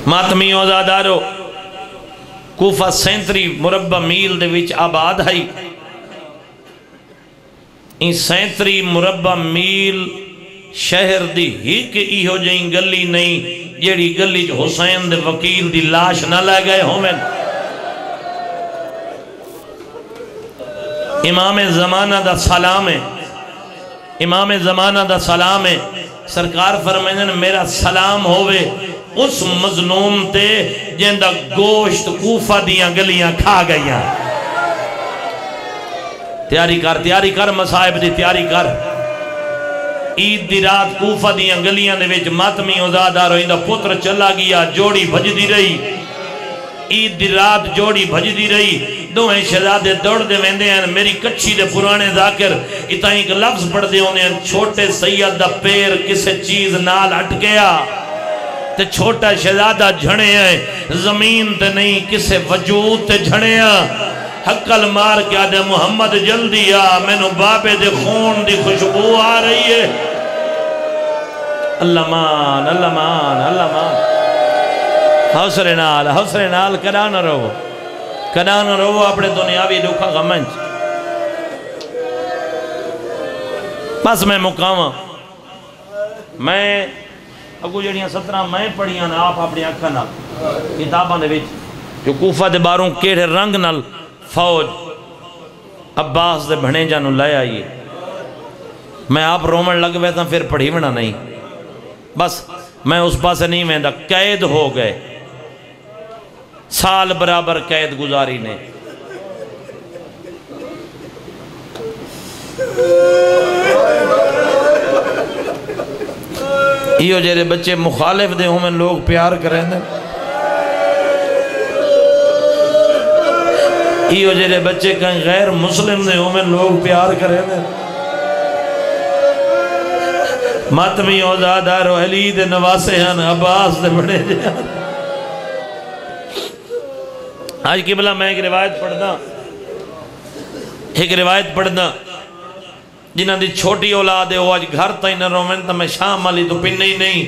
मातमी आजादारो, कूफा सैंतरी मुरबा मील आबाद है। सैंतरी मुरबा मील शहर दी हिक इहो जी गली नहीं, जेड़ी गली हुसैन वकील दी लाश न लै गए होवें इमाम जमाना दा सलाम है। इमाम जमाना दा सलाम है। सरकार फरमाइन मेरा सलाम होवे उस मजलूम ते ज़िंदा गोश्त कूफा दियाँ गलियाँ खा गई तैयारी कर तैयारी कर मसाहिब की तैयारी कर। ईद की रात कूफा दियाँ गलियाँ मातमी उजादार इंदा पुत्र चला गया, जोड़ी भजदी रही। ईद की रात जोड़ी भजदी रही। दोवें शहजादे दौड़ते वेंदे हैं, मेरी कच्छी दे पुराने जाकिर। इतना एक लफ्ज पढ़ते होने हैं, छोटे सैयद दा पैर किसी चीज़ नाल अट गया ते छोटा शहजादा झड़िया ज़मीन ते नहीं किसे वजूद ते झड़िया हकल मार के आदे मुहम्मद जल्दी आ, मैनू बाबे दे खून दी खुशबू आ रही है। अल्लाह मान अल्लाह मान अल्लाह मान। हौसले नाल हौसले नाल कदा न रहो कदा न रहो अपने दुनियावी दुखा गमन बस मैं मुकावा मैं अगू जड़िया सत्रह मैं पढ़िया ना आप अपनी अखा न किताबों के जो के बारों केड़े रंग न फौज अब्बास के भणेजा लै आईए मैं आप रोमन लग पे तो फिर पढ़ी बना नहीं बस मैं उस पास नहीं वहदा कैद हो गए साल बराबर कैद गुजारी ने। इो जेरे बच्चे मुखालिफ दे हों लोग प्यार करें इो जेरे बच्चे कहीं गैर मुस्लिम दे हों लोग प्यार करें मातमी औजादार अली दे नवासे हैं अब्बास दे बड़े आज की बला मैं एक रिवायत पढ़दा। एक रिवायत पढ़दा। जिन्हों की छोटी औलाद है वो अज घर तई न रोवन तो मैं शाम वाली तो पीने ही नहीं।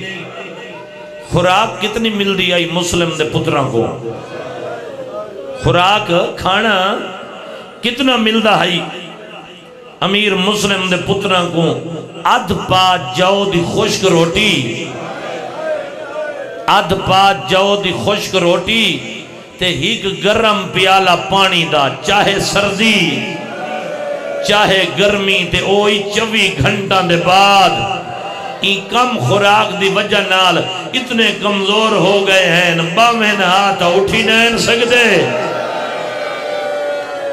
खुराक कितनी मिलती आई मुस्लिम के पुत्रों को? खुराक खाना कितना मिलता है अमीर मुस्लिम के पुत्रों को? अध पा जाओ दी खुश्क रोटी। अध पा जाओ दी खुश्क रोटी। ते हिक गरम प्याला पानी दा, चाहे सर्दी, चाहे गर्मी, ते ओही चौबी घंटा दे बाद कम खुराक दी वजह नाल इतने कमज़ोर हो गए हैं, बावें हाथ उठी नहीं सकते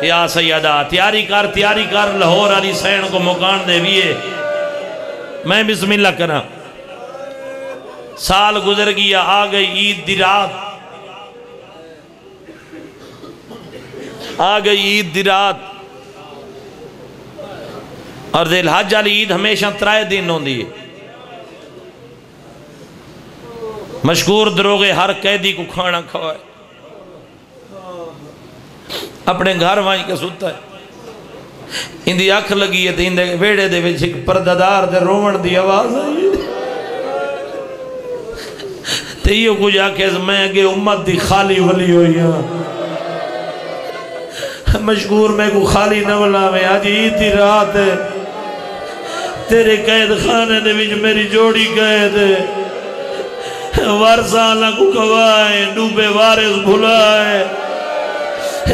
या सैयदा, तैयारी कर तैयारी कर, लाहौर वाली सैन को मुकान दे भी है मैं बिस्मिल्ला करा। साल गुजर गया, आ गई ईद दी रात। आ गई ईद दी रात। और दिल हज वाली ईद हमेशा त्रै दिन होती है। मशहूर दरोगे हर कैदी को खाना खवाए। अपने घर वज के सुता है। इंदी अख लगी है इंदे वेड़े दे विच एक परदादार दे रोवण दी आवाज़ आई। ते यो कुछ आखे, मैं अगे उम्मत दी खाली वली हुई हाँ मशहूर मैं को खाली न बुलावे। अज ईद रात। तेरे कैद खाने मेरी जोड़ी कैद। वारसाला को कवाए डूबे वारिस भुलाए।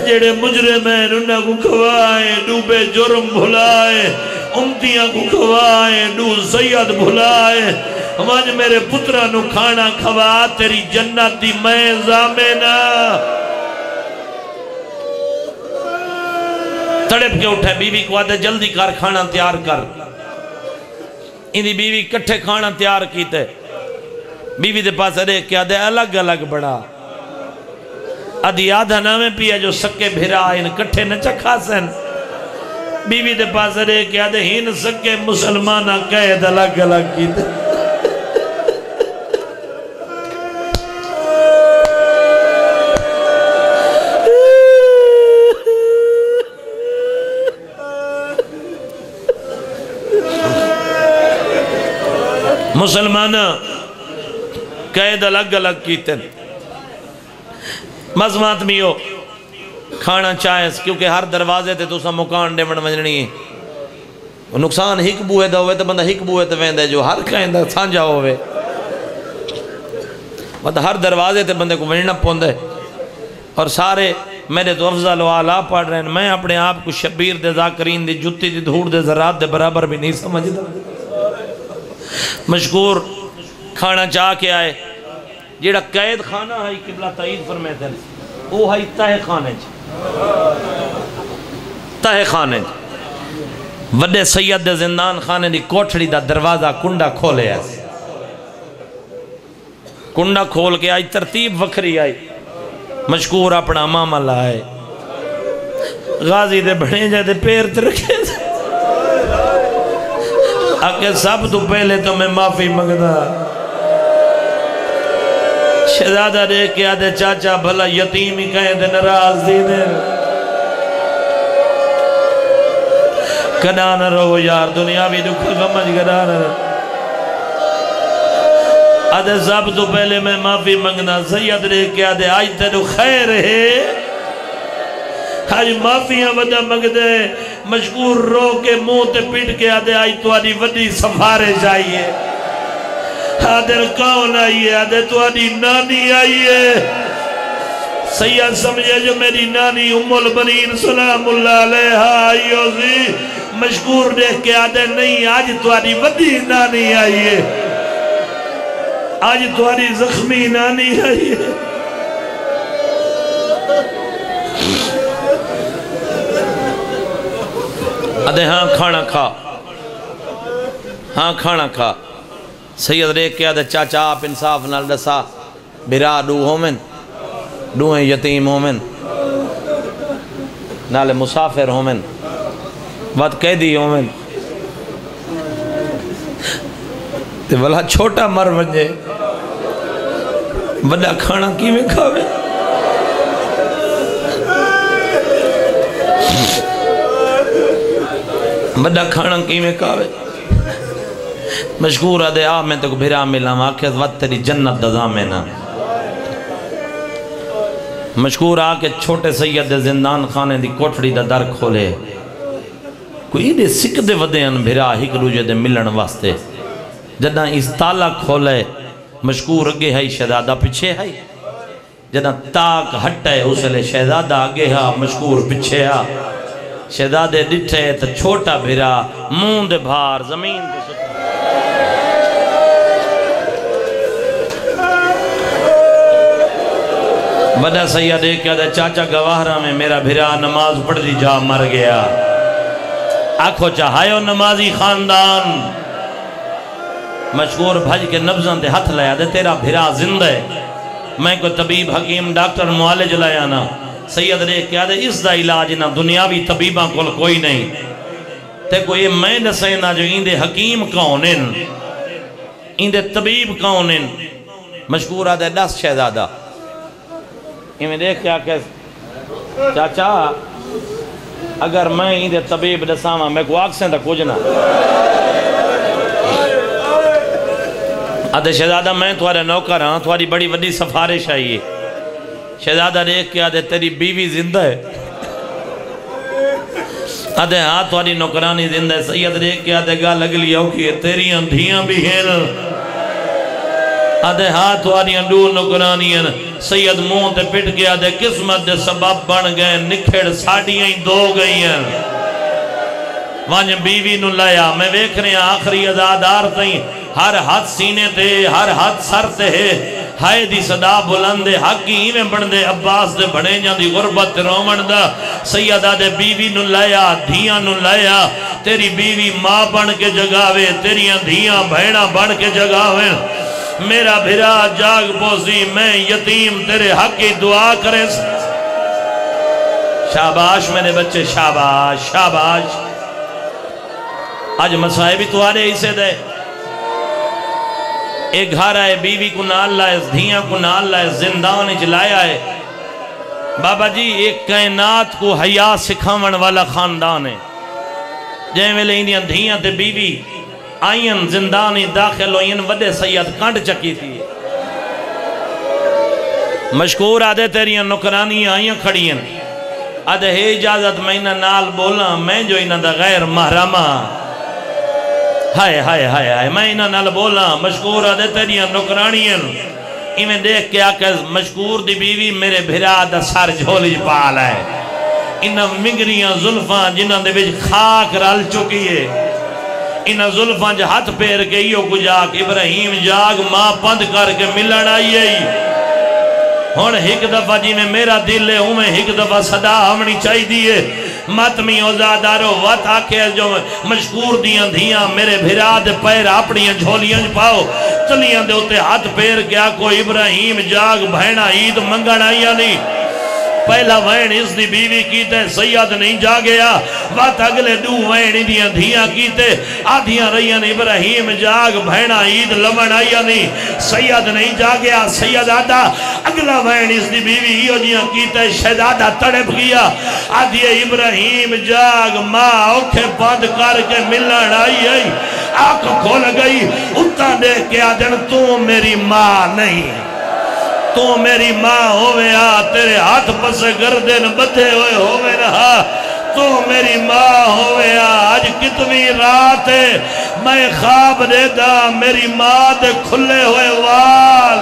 जेड़े मुजरे मैं उन्हें को खवाए, डूबे जुर्म भुलाए। उमतियाँ को खवाए, डू सैयद भुलाए। वज मेरे पुत्रा नु खाना खवा, तेरी जन्नत दी मैं जामेना तड़प के उठे, बीवी को आदे जल्दी कर खाना तैयार कर। इंदी बीवी कट्ठे खाना तैयार कीते। बीवी दे पास अरे क्या दे अलग अलग बड़ा अदी आधा नामे पिया जो सके भिरा इन कट्ठे न चखा सन। बीवी दे पास अरे क्या दे हिन सके मुसलमान कैद अलग अलग कीते। मुसलमान कैद अलग अलग कीते मजमात मियो खाना चाहे क्योंकि हर दरवाजे ते तुसा मुकान डेवण वजनी है नुकसान हिक बूहे का हो तो बंदा हिक बूहे ते वेंदा जो हर कहंदा सांझा होवे मतलब हर दरवाजे ते बंदे को वजना पौंदा है और सारे मेरे तो अफजा अफजल वाला पढ़ रहे हैं मैं अपने आप को शबीर दे जाकरीन दी जुत्ती दी धूड़ दे जरात दे बराबर भी नहीं समझदा मशहूर खाना चाह के आए। जेड़ा कैद खाना है किबला तईद फरमाते हैं। वो है तह खाने तह खाने वड्डे सैयद जिंदान खाने दी कोठड़ी का दरवाज़ा कुंडा खोले कुंडा खोल के आई, तरतीब वखरी आई। मशकूर अपना मामा लाए। गाजी दे बने जाते पैर ते रखे आके सब तो पहले तो मैं माफ़ी मंगदा। शहजादा देख के आदे चाचा भला यतीम ही कहे दे नाराज़ दी दे कदा न रहो यार, दुनिया भी दुख समझ कदा न। आदे सब तो पहले मैं माफ़ी मंगना सैयद देख के आदे आज तेन खैर है। आज माफिया वदा मंगदे मशहूर रो के मुँह ते पिट के आदे, आई तुम्हारी वड्डी सिफारिश आई है आदर कौन आई है? आदे तुम्हारी नानी आई है। सैयद समझे जो मेरी नानी उम्मुल बनीन सलामुल्लाह अलैहा आईओ सी मशहूर देख के आदे, नहीं, आज तुम्हारी वड्डी नानी आई है। आज तुम्हारी जख्मी नानी आई है। अदे हाँ खाना खा। हाँ खाना खा। सैयद रे के आदे चाचा आप इंसाफ नाल दसा बिरा डू होमन डूहे यतीम होमन नाले मुसाफिर होमन वत कैदी होमन ते भला छोटा मर वजे वड्डा खाना किवें खावे? वड्डा खाना किवें खावे मशहूर आदे आ मैं तो भिरा मिला आखे वत तेरी जन्नत दजा में ना मशहूर आके छोटे सैयद जिंदान खाने दी कोठड़ी दा दर खोले कोई एडे वदे हन भिरा हिक दूजे दे मिलन वास्ते जदा इस ताला खोले मशहूर अगे है शहजादा पीछे है जदा ताक हटे उसले शहजादा आगे हा मशहूर पीछे हा शहजादे डिठे तो छोटा भिरा दे भार, ज़मीन बड़ा सैया देख के चाचा गवाहरा में मेरा भिरा नमाज़ पढ़ती जा मर गया। आखो चाहायो नमाजी खानदान। मशहूर भज के नब्जा ते हथ लाया दे तेरा भिरा ज़िंदा है। मैं को तबीब, हकीम, डॉक्टर, मुआलिज लाया ना। सैयद देख के आदे इसका इलाज ना दुनियावी तबीबा को कोई नहीं। ते कोई मैं दसे ना जो इंदे हकीम कौन इंदे तबीब कौन मशहूर आदे दस शहजादा। इवें देख के चाचा, अगर मैं इंदे तबीब दसावा मैं को आखसें तो कुछ ना। आदे शहजादा, मैं तुम्हारा नौकर हाँ थोड़ी बड़ी बड़ी सिफारिश आई है। शहजादा देख के आदे तेरी बीवी ज़िंदा है। आदे हाँ तुम्हारी नौकरानी ज़िंदा है। सैयद देख के आदे गल अगली औखी है तेरी धियाँ भी हैं आदे हाँ दू नौकरानियाँ सैयद मुँह ते पिट के आदे किस्मत दे सबब बन गए, निखेड़ साड़ियाँ ही दो गई हैं बीवी नु लाया। मैं रहा आखिरी अजादार तई, हर हाथ सीने ते, हर हाथ सर ते हाय दी सदा बुलंद हक इवें बनदे, अब्बास दे बने जांदी गुरबत रोवण दा। सैयदा दे बीवी नु लाया, धियाँ नु लाया, तेरी बीवी माँ बन के जगावे, तेरियाँ धियाँ भैणा बन के जगावे। मेरा भिरा जाग पोसी, मैं यतीम, तेरे हक की दुआ करे। शाबाश मेरे बच्चे, शाबाश शाबाश। आज मसाए भी तुम्हारे हिस्से दे। एक घर आए, बीवी को नाल लाए, धिया को नाल लाए, जिंदान च लाया है बाबा जी, एक कायनात को हया सिखावन वाला खानदान है। जै वेले इंदियाँ धियाँ ते बीवी आयन जिंदान दाखिल होयन वडे सैयद कंड चकी थी। मशकूर आदे तेरियाँ नुकरानी आइयाँ खड़ियन। आदे, हे इजाज़त, मैं नाल बोला, मैं जो इन्हां गैर महरमा हाय हाय हाय हाय। मैं इन्हां नाल बोला मशकूर आदे तेरियाँ नुकरानियाँ इवें देख के आके मशकूर दी बीवी मेरे भिरा दा सर झोली पा लै इन्हां मिंगरियाँ जुल्फां जिन्हां दे विच खाक रल चुकी है इन्हां जुल्फां च हथ फेर के कुछ आख, इब्राहिम, जाग, माँ पंद करके मिलन आई है हुन एक दफ़ा जिवें मेरा दिल है, उवें एक दफ़ा सदा आवनी चाहिए मतमी औजादारो वत आखे जो मशकूर दियाँ धियाँ, मेरे भिरा पैर अपनी झोलियाँ च पाओ। चलियाँ दे उत्ते हाथ पैर गया, कोई इब्राहिम जाग, भैणा ईद मंगण आईया नहीं पहला वैन इसकी बीवी कीते सैयद नहीं जा गया। वत अगले दू वैन दियाँ धियाँ कीते। आधियाँ रहियाँ इब्राहिम जाग, भैणा ईद लवण आईया नहीं सैयद नहीं जा गया, सैयद आदा अगला वैन इसकी बीवी इो जियाँ कीते शहजादा तड़प गया। आधी इब्राहिम जाग, माँ औखे बंद करके मिलन आई आई। आँख खोल गई, उत्ता देख के आदन तू मेरी माँ नहीं। तू मेरी माँ होवे आ तेरे हाथ पसे गर्दन बधे हुए होवे रहा तू मेरी माँ होवे आ आज कितनी रात है मैं ख्वाब देदा मेरी माँ दे खुले हुए वाल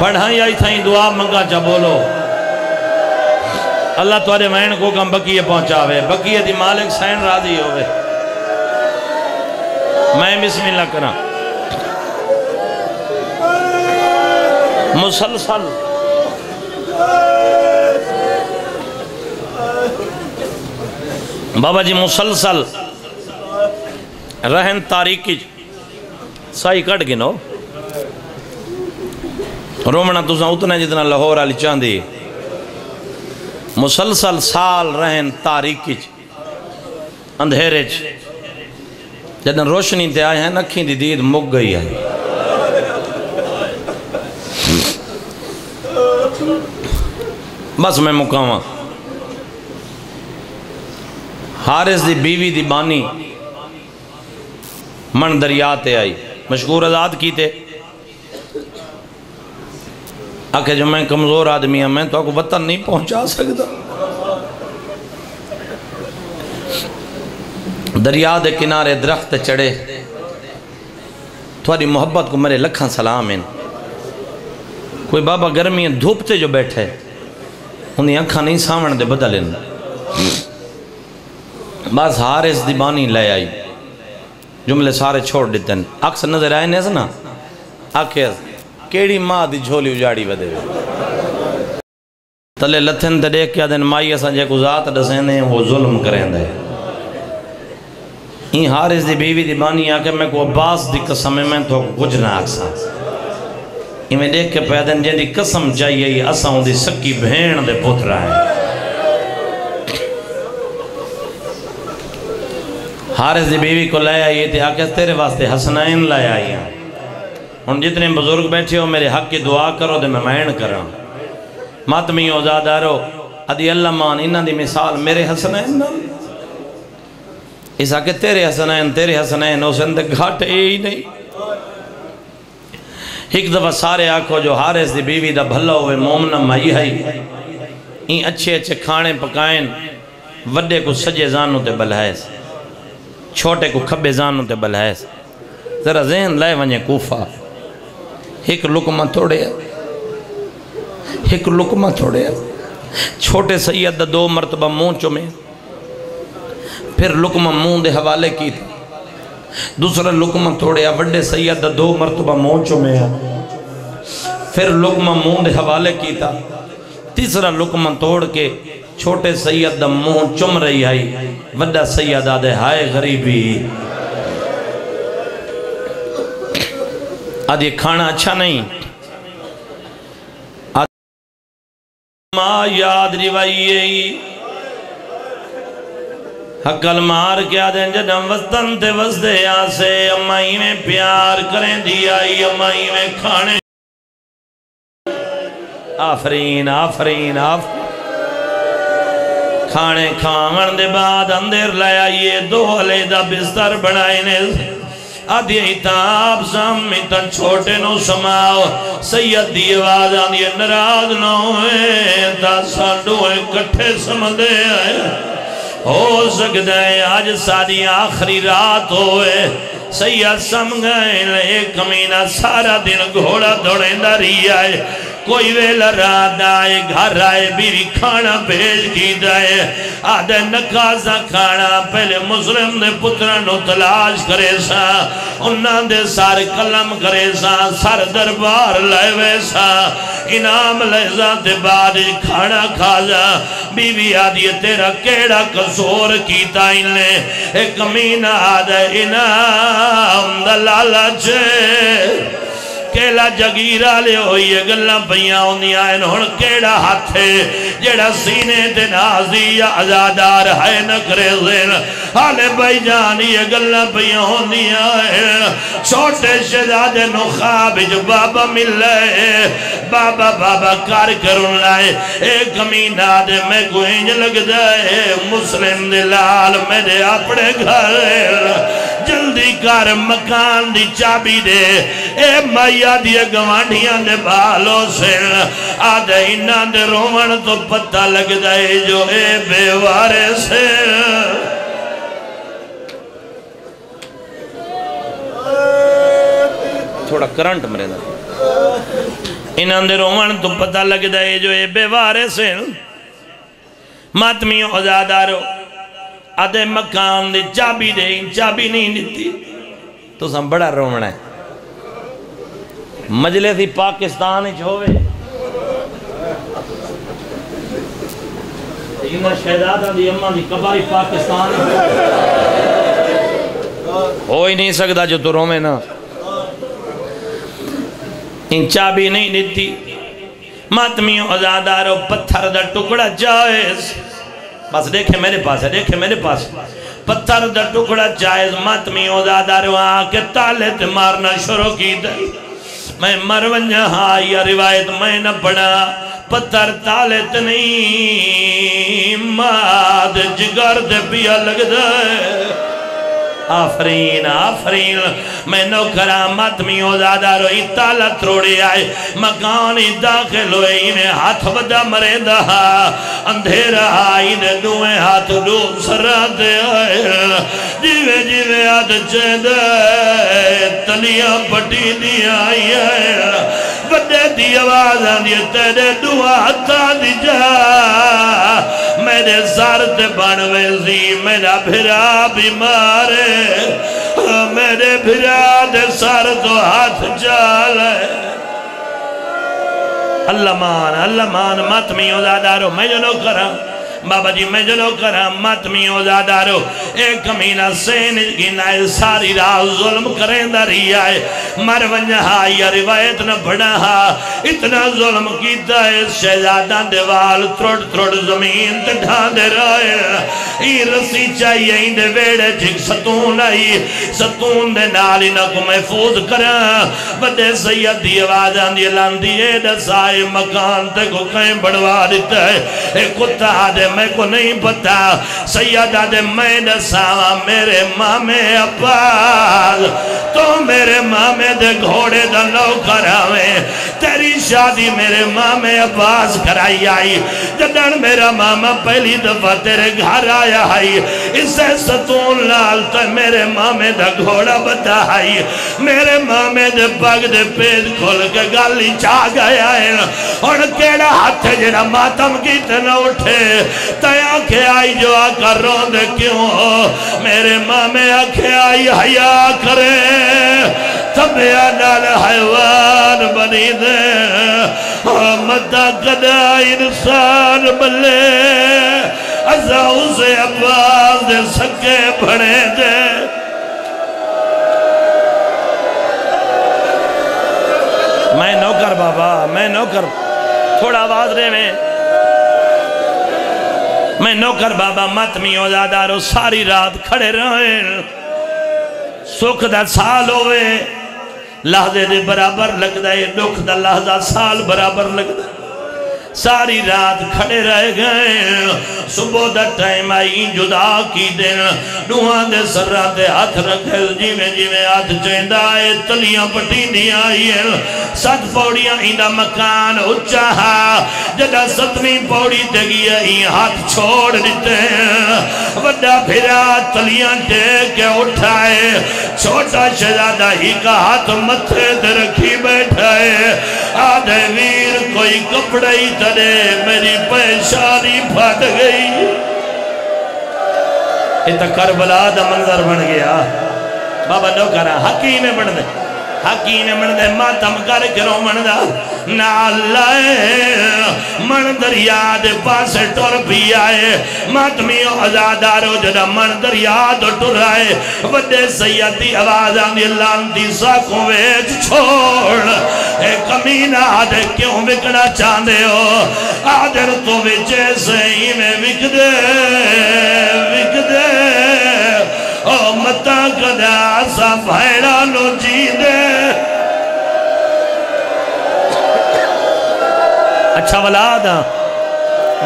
पढ़ाई आई थी दुआ मंगा चा बोलो अल्लाह तुरे वैन को कम बकीए पहुंचावे बकीए दी मालिक सैन राज़ी होवे मैं बिस्मिल्लाह करा। मुसलसल। बाबा जी, मुसलसल। रहन तारीकी सही कट गिनो रोमना तुसा उतना जितना लाहौर वाली चांदी। मुसलसल साल रहन तारीकी अंधेरे च। जद रोशनी ते आए हैं अखी की दीद मुक गई है। बस मैं मुकावा। हारिस की बीवी की बानी मन दरिया ते आई। मशहूर आज़ाद की ते। आखे जो मैं कमज़ोर आदमी हाँ मैं तो आपको वतन नहीं पहुँचा सकता। दरिया के किनारे दरख्त चढ़े। थोड़ी मोहब्बत को मेरे लखा सलाम हैं कोई बाबा गर्मी धूप से जो बैठे, उन्हें अखा नहीं सावण दे बदल बस हार इस दीवानी ले आई। जुमले सारे छोड़ देते अक्स नज़र आए ने ना? आखे, केड़ी माँ की झोली उजाड़ी वधे तले लथन ते देख के माई असां जेको ज़ात ॾसेंदे वो ज़ुल्म करेंदे ई हारिस दी बीवी दी बानी आके मैं को अब्बास दी कसम मैं तो कुछ ना आखसा। इवें देख के पैदन जेदी कसम चाहिए असां उदी सक्की भेण दे पुत्र है। हारिस दी बीवी को ले आई ते आके तेरे वास्ते हसनैन ले आई हूँ जितने बुज़ुर्ग बैठे हो, मेरे हक की दुआ करो तो मैं मैन करा। मातमी औजादारो अदी अल्लाह मान, इन्हों की मिसाल मेरे हसनैन इस आके तेरे हसनैन तेरे हसनैन, उस अंदर घट ही नहीं। एक दफ़ा सारे आखो जो हारिस की बीवी का भला हो मोमना माई है ई अच्छे अच्छे खाने पकाएन, वड्डे को सजे जानू ते बलहैस, छोटे को खब्बे जानू ते बलहैस। जरा जहन लाए वने कूफा। एक लुकमा थोड़े एक लुकमा थोड़े छोटे सैयद दो मरतबा मुँह चुमे। फिर लुकमा मुँह के हवाले की। दूसरा लुकमा तोड़िया वड्डे सैयद दो मरतबा मुँह चुमिया फिर लुकमा मुँह के हवाले किया तीसरा लुकमा तोड़ के छोटे सैयद का मुँह चुम रही आई। वड्डा सैयद आदे हाय गरीबी, आज ये खाना अच्छा नहीं। माँ याद रिवाइये हकल मार के आदे जदम वस्तन ते वसदे आसे। अम्माई में प्यार करें दी आई, अम्माई में खाने। आफरीन आफरीन, आफ। खाने खावन दे बाद अंदर ले आइए दो हले दा बिस्तर बनाए ने। तन छोटे नो समाओ। सैयद दी आवाज़ आंदी नाराज़ ना होए, ता साडू इकट्ठे समझे आए हो सकता है आज सारी आखिरी रात होए। सैयद सम गए कमीना सारा दिन घोड़ा दौड़ेंदा रही आए कोई वेला रात आए, घर आए बीवी खाना भेज की जाए आदे नकाजा खाना पहले मुस्लिम ने पुत्रा तलाश करे सा, उन्हां दे सर कलम करे सा, सर दरबार लाए सा। इनाम लहजा दे बाद खाना खा जा। बीवी आदि तेरा केड़ा कसूर कीता इने एक कमीना आदे इनाम दा लालच केला जगीरा ले होई गल्ला पईयां होंदियाँ केड़ा हाथ है जेड़ा सीने ते नाजी आजादार है हाले भाई जान, ये पईयां छोटे शहजादे नु ख्वाब बाबा मिले। बाबा बाबा कर करुन लाए। ए कमीना दे मैं कोई लगदा है। मुस्लिम दे लाल मेरे अपने घर। जल्दी कर मकान दी चाबी दे। ए मैया दिया गवांढियाँ दे बालो सिर। आदे इन्हां दे रोवण तो पता लगदा है जो ए बेवारे से थोड़ा करंट मरेदा इन्हां दे रोवण तो पता लगदा है जो ए बेवारे से मातमी आजादारो आदे मकान दी चाबी दे चाबी नहीं दी तो सम बड़ा रोवना है। मजले थी पाकिस्तान हो ही नहीं सकता जो तू रोवे ना। इन चाबी नहीं दी मातमियों आजादारो पत्थर का टुकड़ा जायज़। बस देखे मेरे पास है देखे मेरे पास पत्थर का टुकड़ा जायज़ मत मी ओदादार के ताले ते मारना शुरू की मैं मर वंजा हा या रिवायत मैं न पढ़ा पत्थर ताले त नहीं, माद जिगर दे पिया लगदा आफरीन आफरीन मैं नौकरा मतमियों ज़्यादा रोई ताला त्रोड़े आए मकान ही दाखिल हुए इन्हें हाथ बदा मरे दहा अंधेरा इन्हें दुए हाथ सरा दे जिवे जिवे हाथ चेद तलियाँ पटी दिया आई बड़े की आवाज़ आंदी तेरे दुआ हथा दी मेरे सर ते बन सी मेरा फिरा बीमार मेरे। फिरा दे सर तो हाथ चाल अल्लाह मान अल्लाह मान, मत मी दादारो मैं जो करा बाबा जी, मैं जलो करा मत मियो ज्यादारो एक कमीना सेन गिना सारी रात जुल्म करेंदा रही आए मर वंजा या रिवायत न बड़ा हा। इतना जुल्म कीता है शहजादा देवाल त्रोड़ त्रोड़ ज़मीन ते ढांदे रहे। ई रस्सी चाहिए, इंदे वेड़े च सतून आई। सतून दे नाल इना को महफूज करा। बड़े सैयद दी आवाज़ आंदी, लांदी, ए मकान ते मैं को नहीं पता। सैयदा दे मैं दसावा मेरे मामे अब्बास तो मेरे मामे दे घोड़े दा नौकर आवे। तेरी शादी मेरे मामे अब्बास कराई आई। जदन मेरा मामा पहली दफ़ा तेरे घर आया है इसे सतून लाल तो मेरे मामे दा घोड़ा बता है मेरे मामे दे पग दे पेट खोल के गाली चा गया है और केड़ा हाथ जेड़ा मातम की उठे? आई जो आकर रोंद क्यों? मेरे मामे आखे आई, हया करे हैवान बनी दे। मदा कदा इंसान बल्ले। असा उसे अब्बास दे सके बने दे। मैं नौकर बाबा, मैं नौकर। थोड़ा आवाज़ रे में मैं नौकर बाबा मत मियो सारी रात खड़े रहे। सुख का साल होवे, लहजे बराबर लगता है दुख का लहजा साल बराबर लगता सारी रात खड़े रह गए। सुबह का टाइम आई जुदा की दिन। डूहा दे सरा ते हाथ रखे जिमें जिमें हाथ चेंदा है तलियाँ पटींदियाँ आई सत पौड़ियाँ इंदा मकान उच्चा हा। जदा सतवीं पौड़ी ते गई हाथ छोड़ दिते वड्डा फिरा तलियाँ टेक के उठाए छोटा शहजादा ही का हाथ मथे रखी बैठा है आधे वीर कोई कपड़ा ही तने मेरी परेशानी फट गई। ये तो करबला मंजर बन गया। बाबा नौकरा हकी में बन दे हकी में बन दे मातम कर करो मन दा। मन दरिया दे पासे टुर पी आए। मातमी आजादारो जदा मन दरिया तो टुर आए दी आवाज़ आंदी लांदी साखों वेच छोड़। ए कमीना आदे क्यों विकना चाहते हो? आदर तो विच सही में विक दे मता कदा सा भैड़ा नो जी दे अच्छा वलाद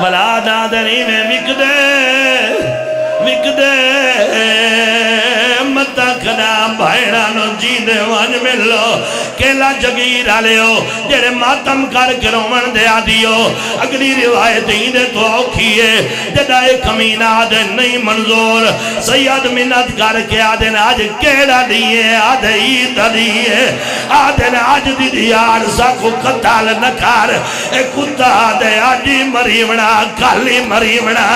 वलाद आदरी में विक दे विक दे मता कदा भैड़ा नो जी दे वन मिलो केला जगीर आलियो, जेड़े मातम कर के रोवन दे आदियो। अगली रिवायत इंदे तो औखी है जदा ए कमीना दे नहीं मंजूर। सैयद मिन्नत कर के आदे आज केड़ा दिए, आदे ईद दिए। आदे ने आज दी दियार साको कताल न कर। ए कुत्ता दे आजी मरीवना काली मरीवना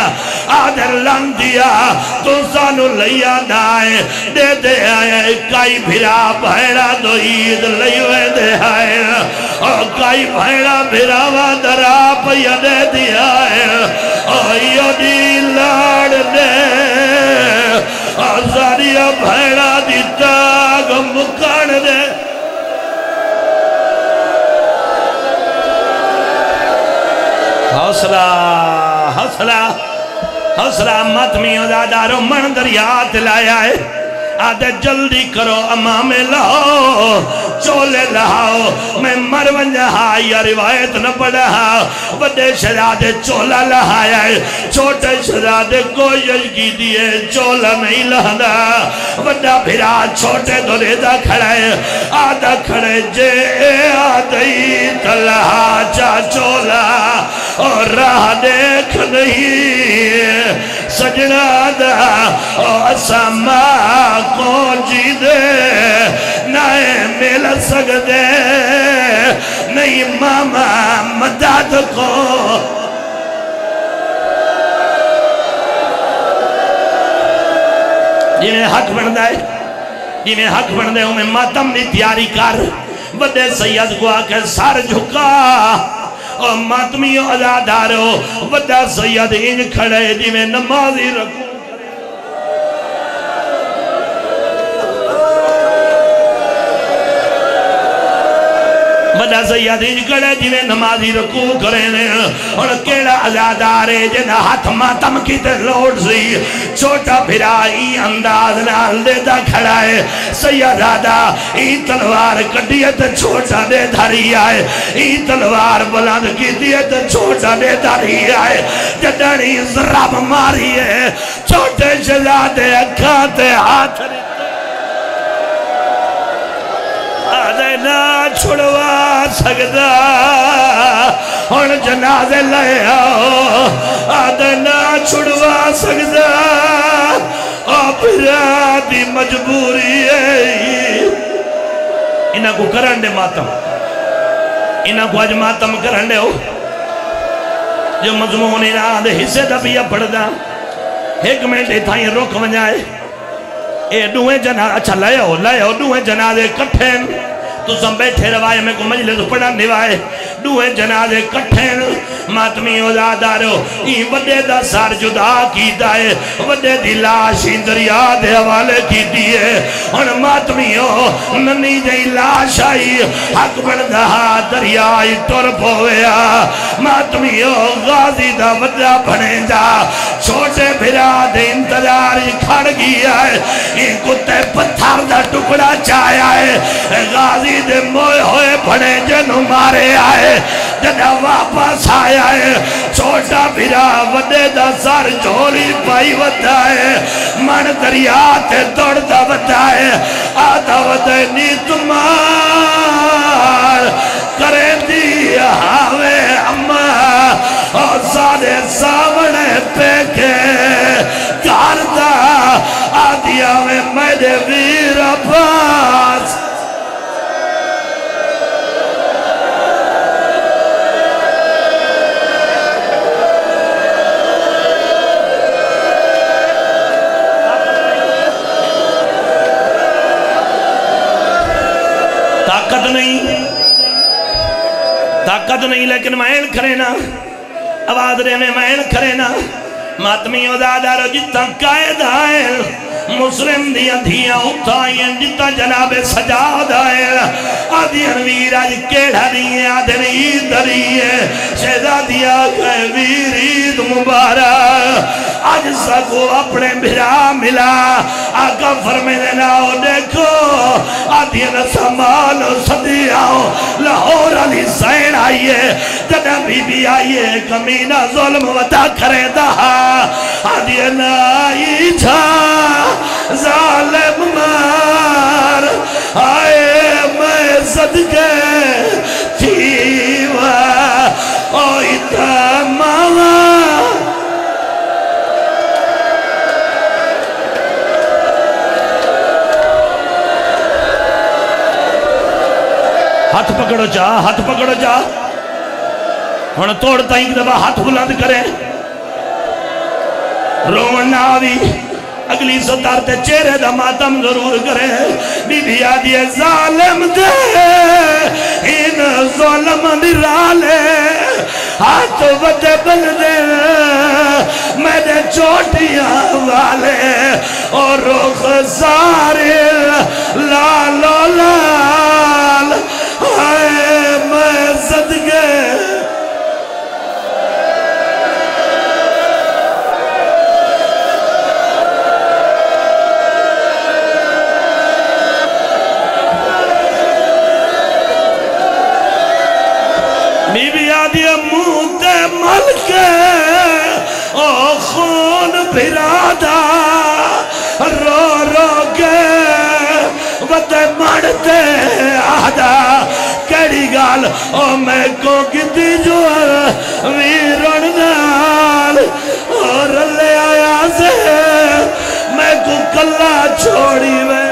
आदे लन दिया तो सानू लैया दाए दे दे आए, काई भिरा भैड़ा दो ईद लई वे दे आए। ओ, काई भैड़ा भिरावा दरा पैया दे दिया है ओ यो दी लाड़ ओ, सारिया भैड़ा दी ताग मुकान दे। हौसला हौसला हौसला मत मियो दादारो मन दरिया लाया है। आदे जल्दी करो, अम्मा लाओ, चोले लहाओ मैं मर वंजा या रिवायत न पढ़ा बड़े शहजादे चोला लहाया छोटे शहजादे कोई की दिए, चोला नहीं लहदा। बड़ा फिरा छोटे दोरेदा खड़ा है, आधा खड़े जे तलहा चा चोला, और राह देख नहीं सजना दा असा माँ को जी दे नाए मिल सकते नहीं मामा मदद को। जिमें हक बनता है जिमें हक बनता उमें मातम की तैयारी कर। बड़े सैयद को आके सर झुका। ओ मातमी अजादारो वा सैयद इंज खड़े जिमें नमाजी रखो। वड्डा सैयद खड़े जिवें नमाजी रकू करे ने हुन केड़ा अजादार है जिन हथ मातम की ते लोड सी छोटा फिरा ई अंदाज नाल देदा खड़ा है सैयदादा ई तलवार कड्डी ते छोटा दे धरी आए ई तलवार बुलंद कीती है ते छोटा दे धरी आए जडणी जरब मारी है छोटे शहजादे अखा ते हाथ ना छुड़वा सकदा। हुन जनाजे ले आओ, आदे ना छुड़वा सकदा। ओ फिरा दी मजबूरी है। इन्हां को करन मातम। इन्हां को अज मातम करन जो मजमून इन्हां हिस्से दा पिया पढ़दा, एक मिनट इथां ही रुक वञाए। ए दुए जना अच्छा लयो लयो दुए जनाजे कट्ठे तुम बैठे रवाए में को मजलिस पढ़न दिवाए दुए जनाजे कट्ठे मातमी ओजादारो ई वड्डे दा सर जुदा कीता है वड्डे दी लाश ही दरिया दे हवाले कीती है हुन मातमीओ नन्नी जई लाश आई। हक बनदा दरिया ही तुर पवेया। मातमीओ गाजी दा वड्डा बनेगा छोटे फिरा दे इंतज़ार ही खड़ गया है ई कुत्ते पत्थर दा टुकड़ा चाया है गाजी दे मोए होए बने जनु मारे आए जदा वापस आया है छोटा फिरा वड्डे दा सर झोली पाई वदा है मन दरिया ते दौड़दा वदा है आधा वदे नी तुमार करे दी हावे अम्मा, और सारे सावणे पेके करदा आदिया में ताकत नहीं, लेकिन मैन खरे ना। आवाज़ रे में मैन खरे ना। मातमी उदादारो जिता कायद है। मुस्लिम दिया धिया उठाइए जिता जनाबे सजाद है। आदियन वीर आज केड़ा ईद दरिए शहजादिया वीर ईद मुबारक। आज सको अपने भिरा मिला। नाओ देखो। आदियन संभाल सदी आओ। लाहौर अली सैन आइए जदा बीबी आइए कमीना जुल्म वता करे दहा आई छा जालिम मार। आए सदके थीवा हाथ पकड़ो जा, हाथ पकड़ो जा। हम तोड़ ताई दबा हाथ बुलंद करे। रोवन ना अगली सतार ते चेहरे दा मातम ज़रूर करे। बीबी आदि जालिम दे। इन जुल्म निराले। हाथ वद बल दे मेरे चोटियाँ वाले। और रुख सारे लाल ला फिरादा रो रो के वते मरते आदा कड़ी गाल ओ मैं को किती जो वीरण नाल और ले आया से मैं को कल्ला छोड़ी वे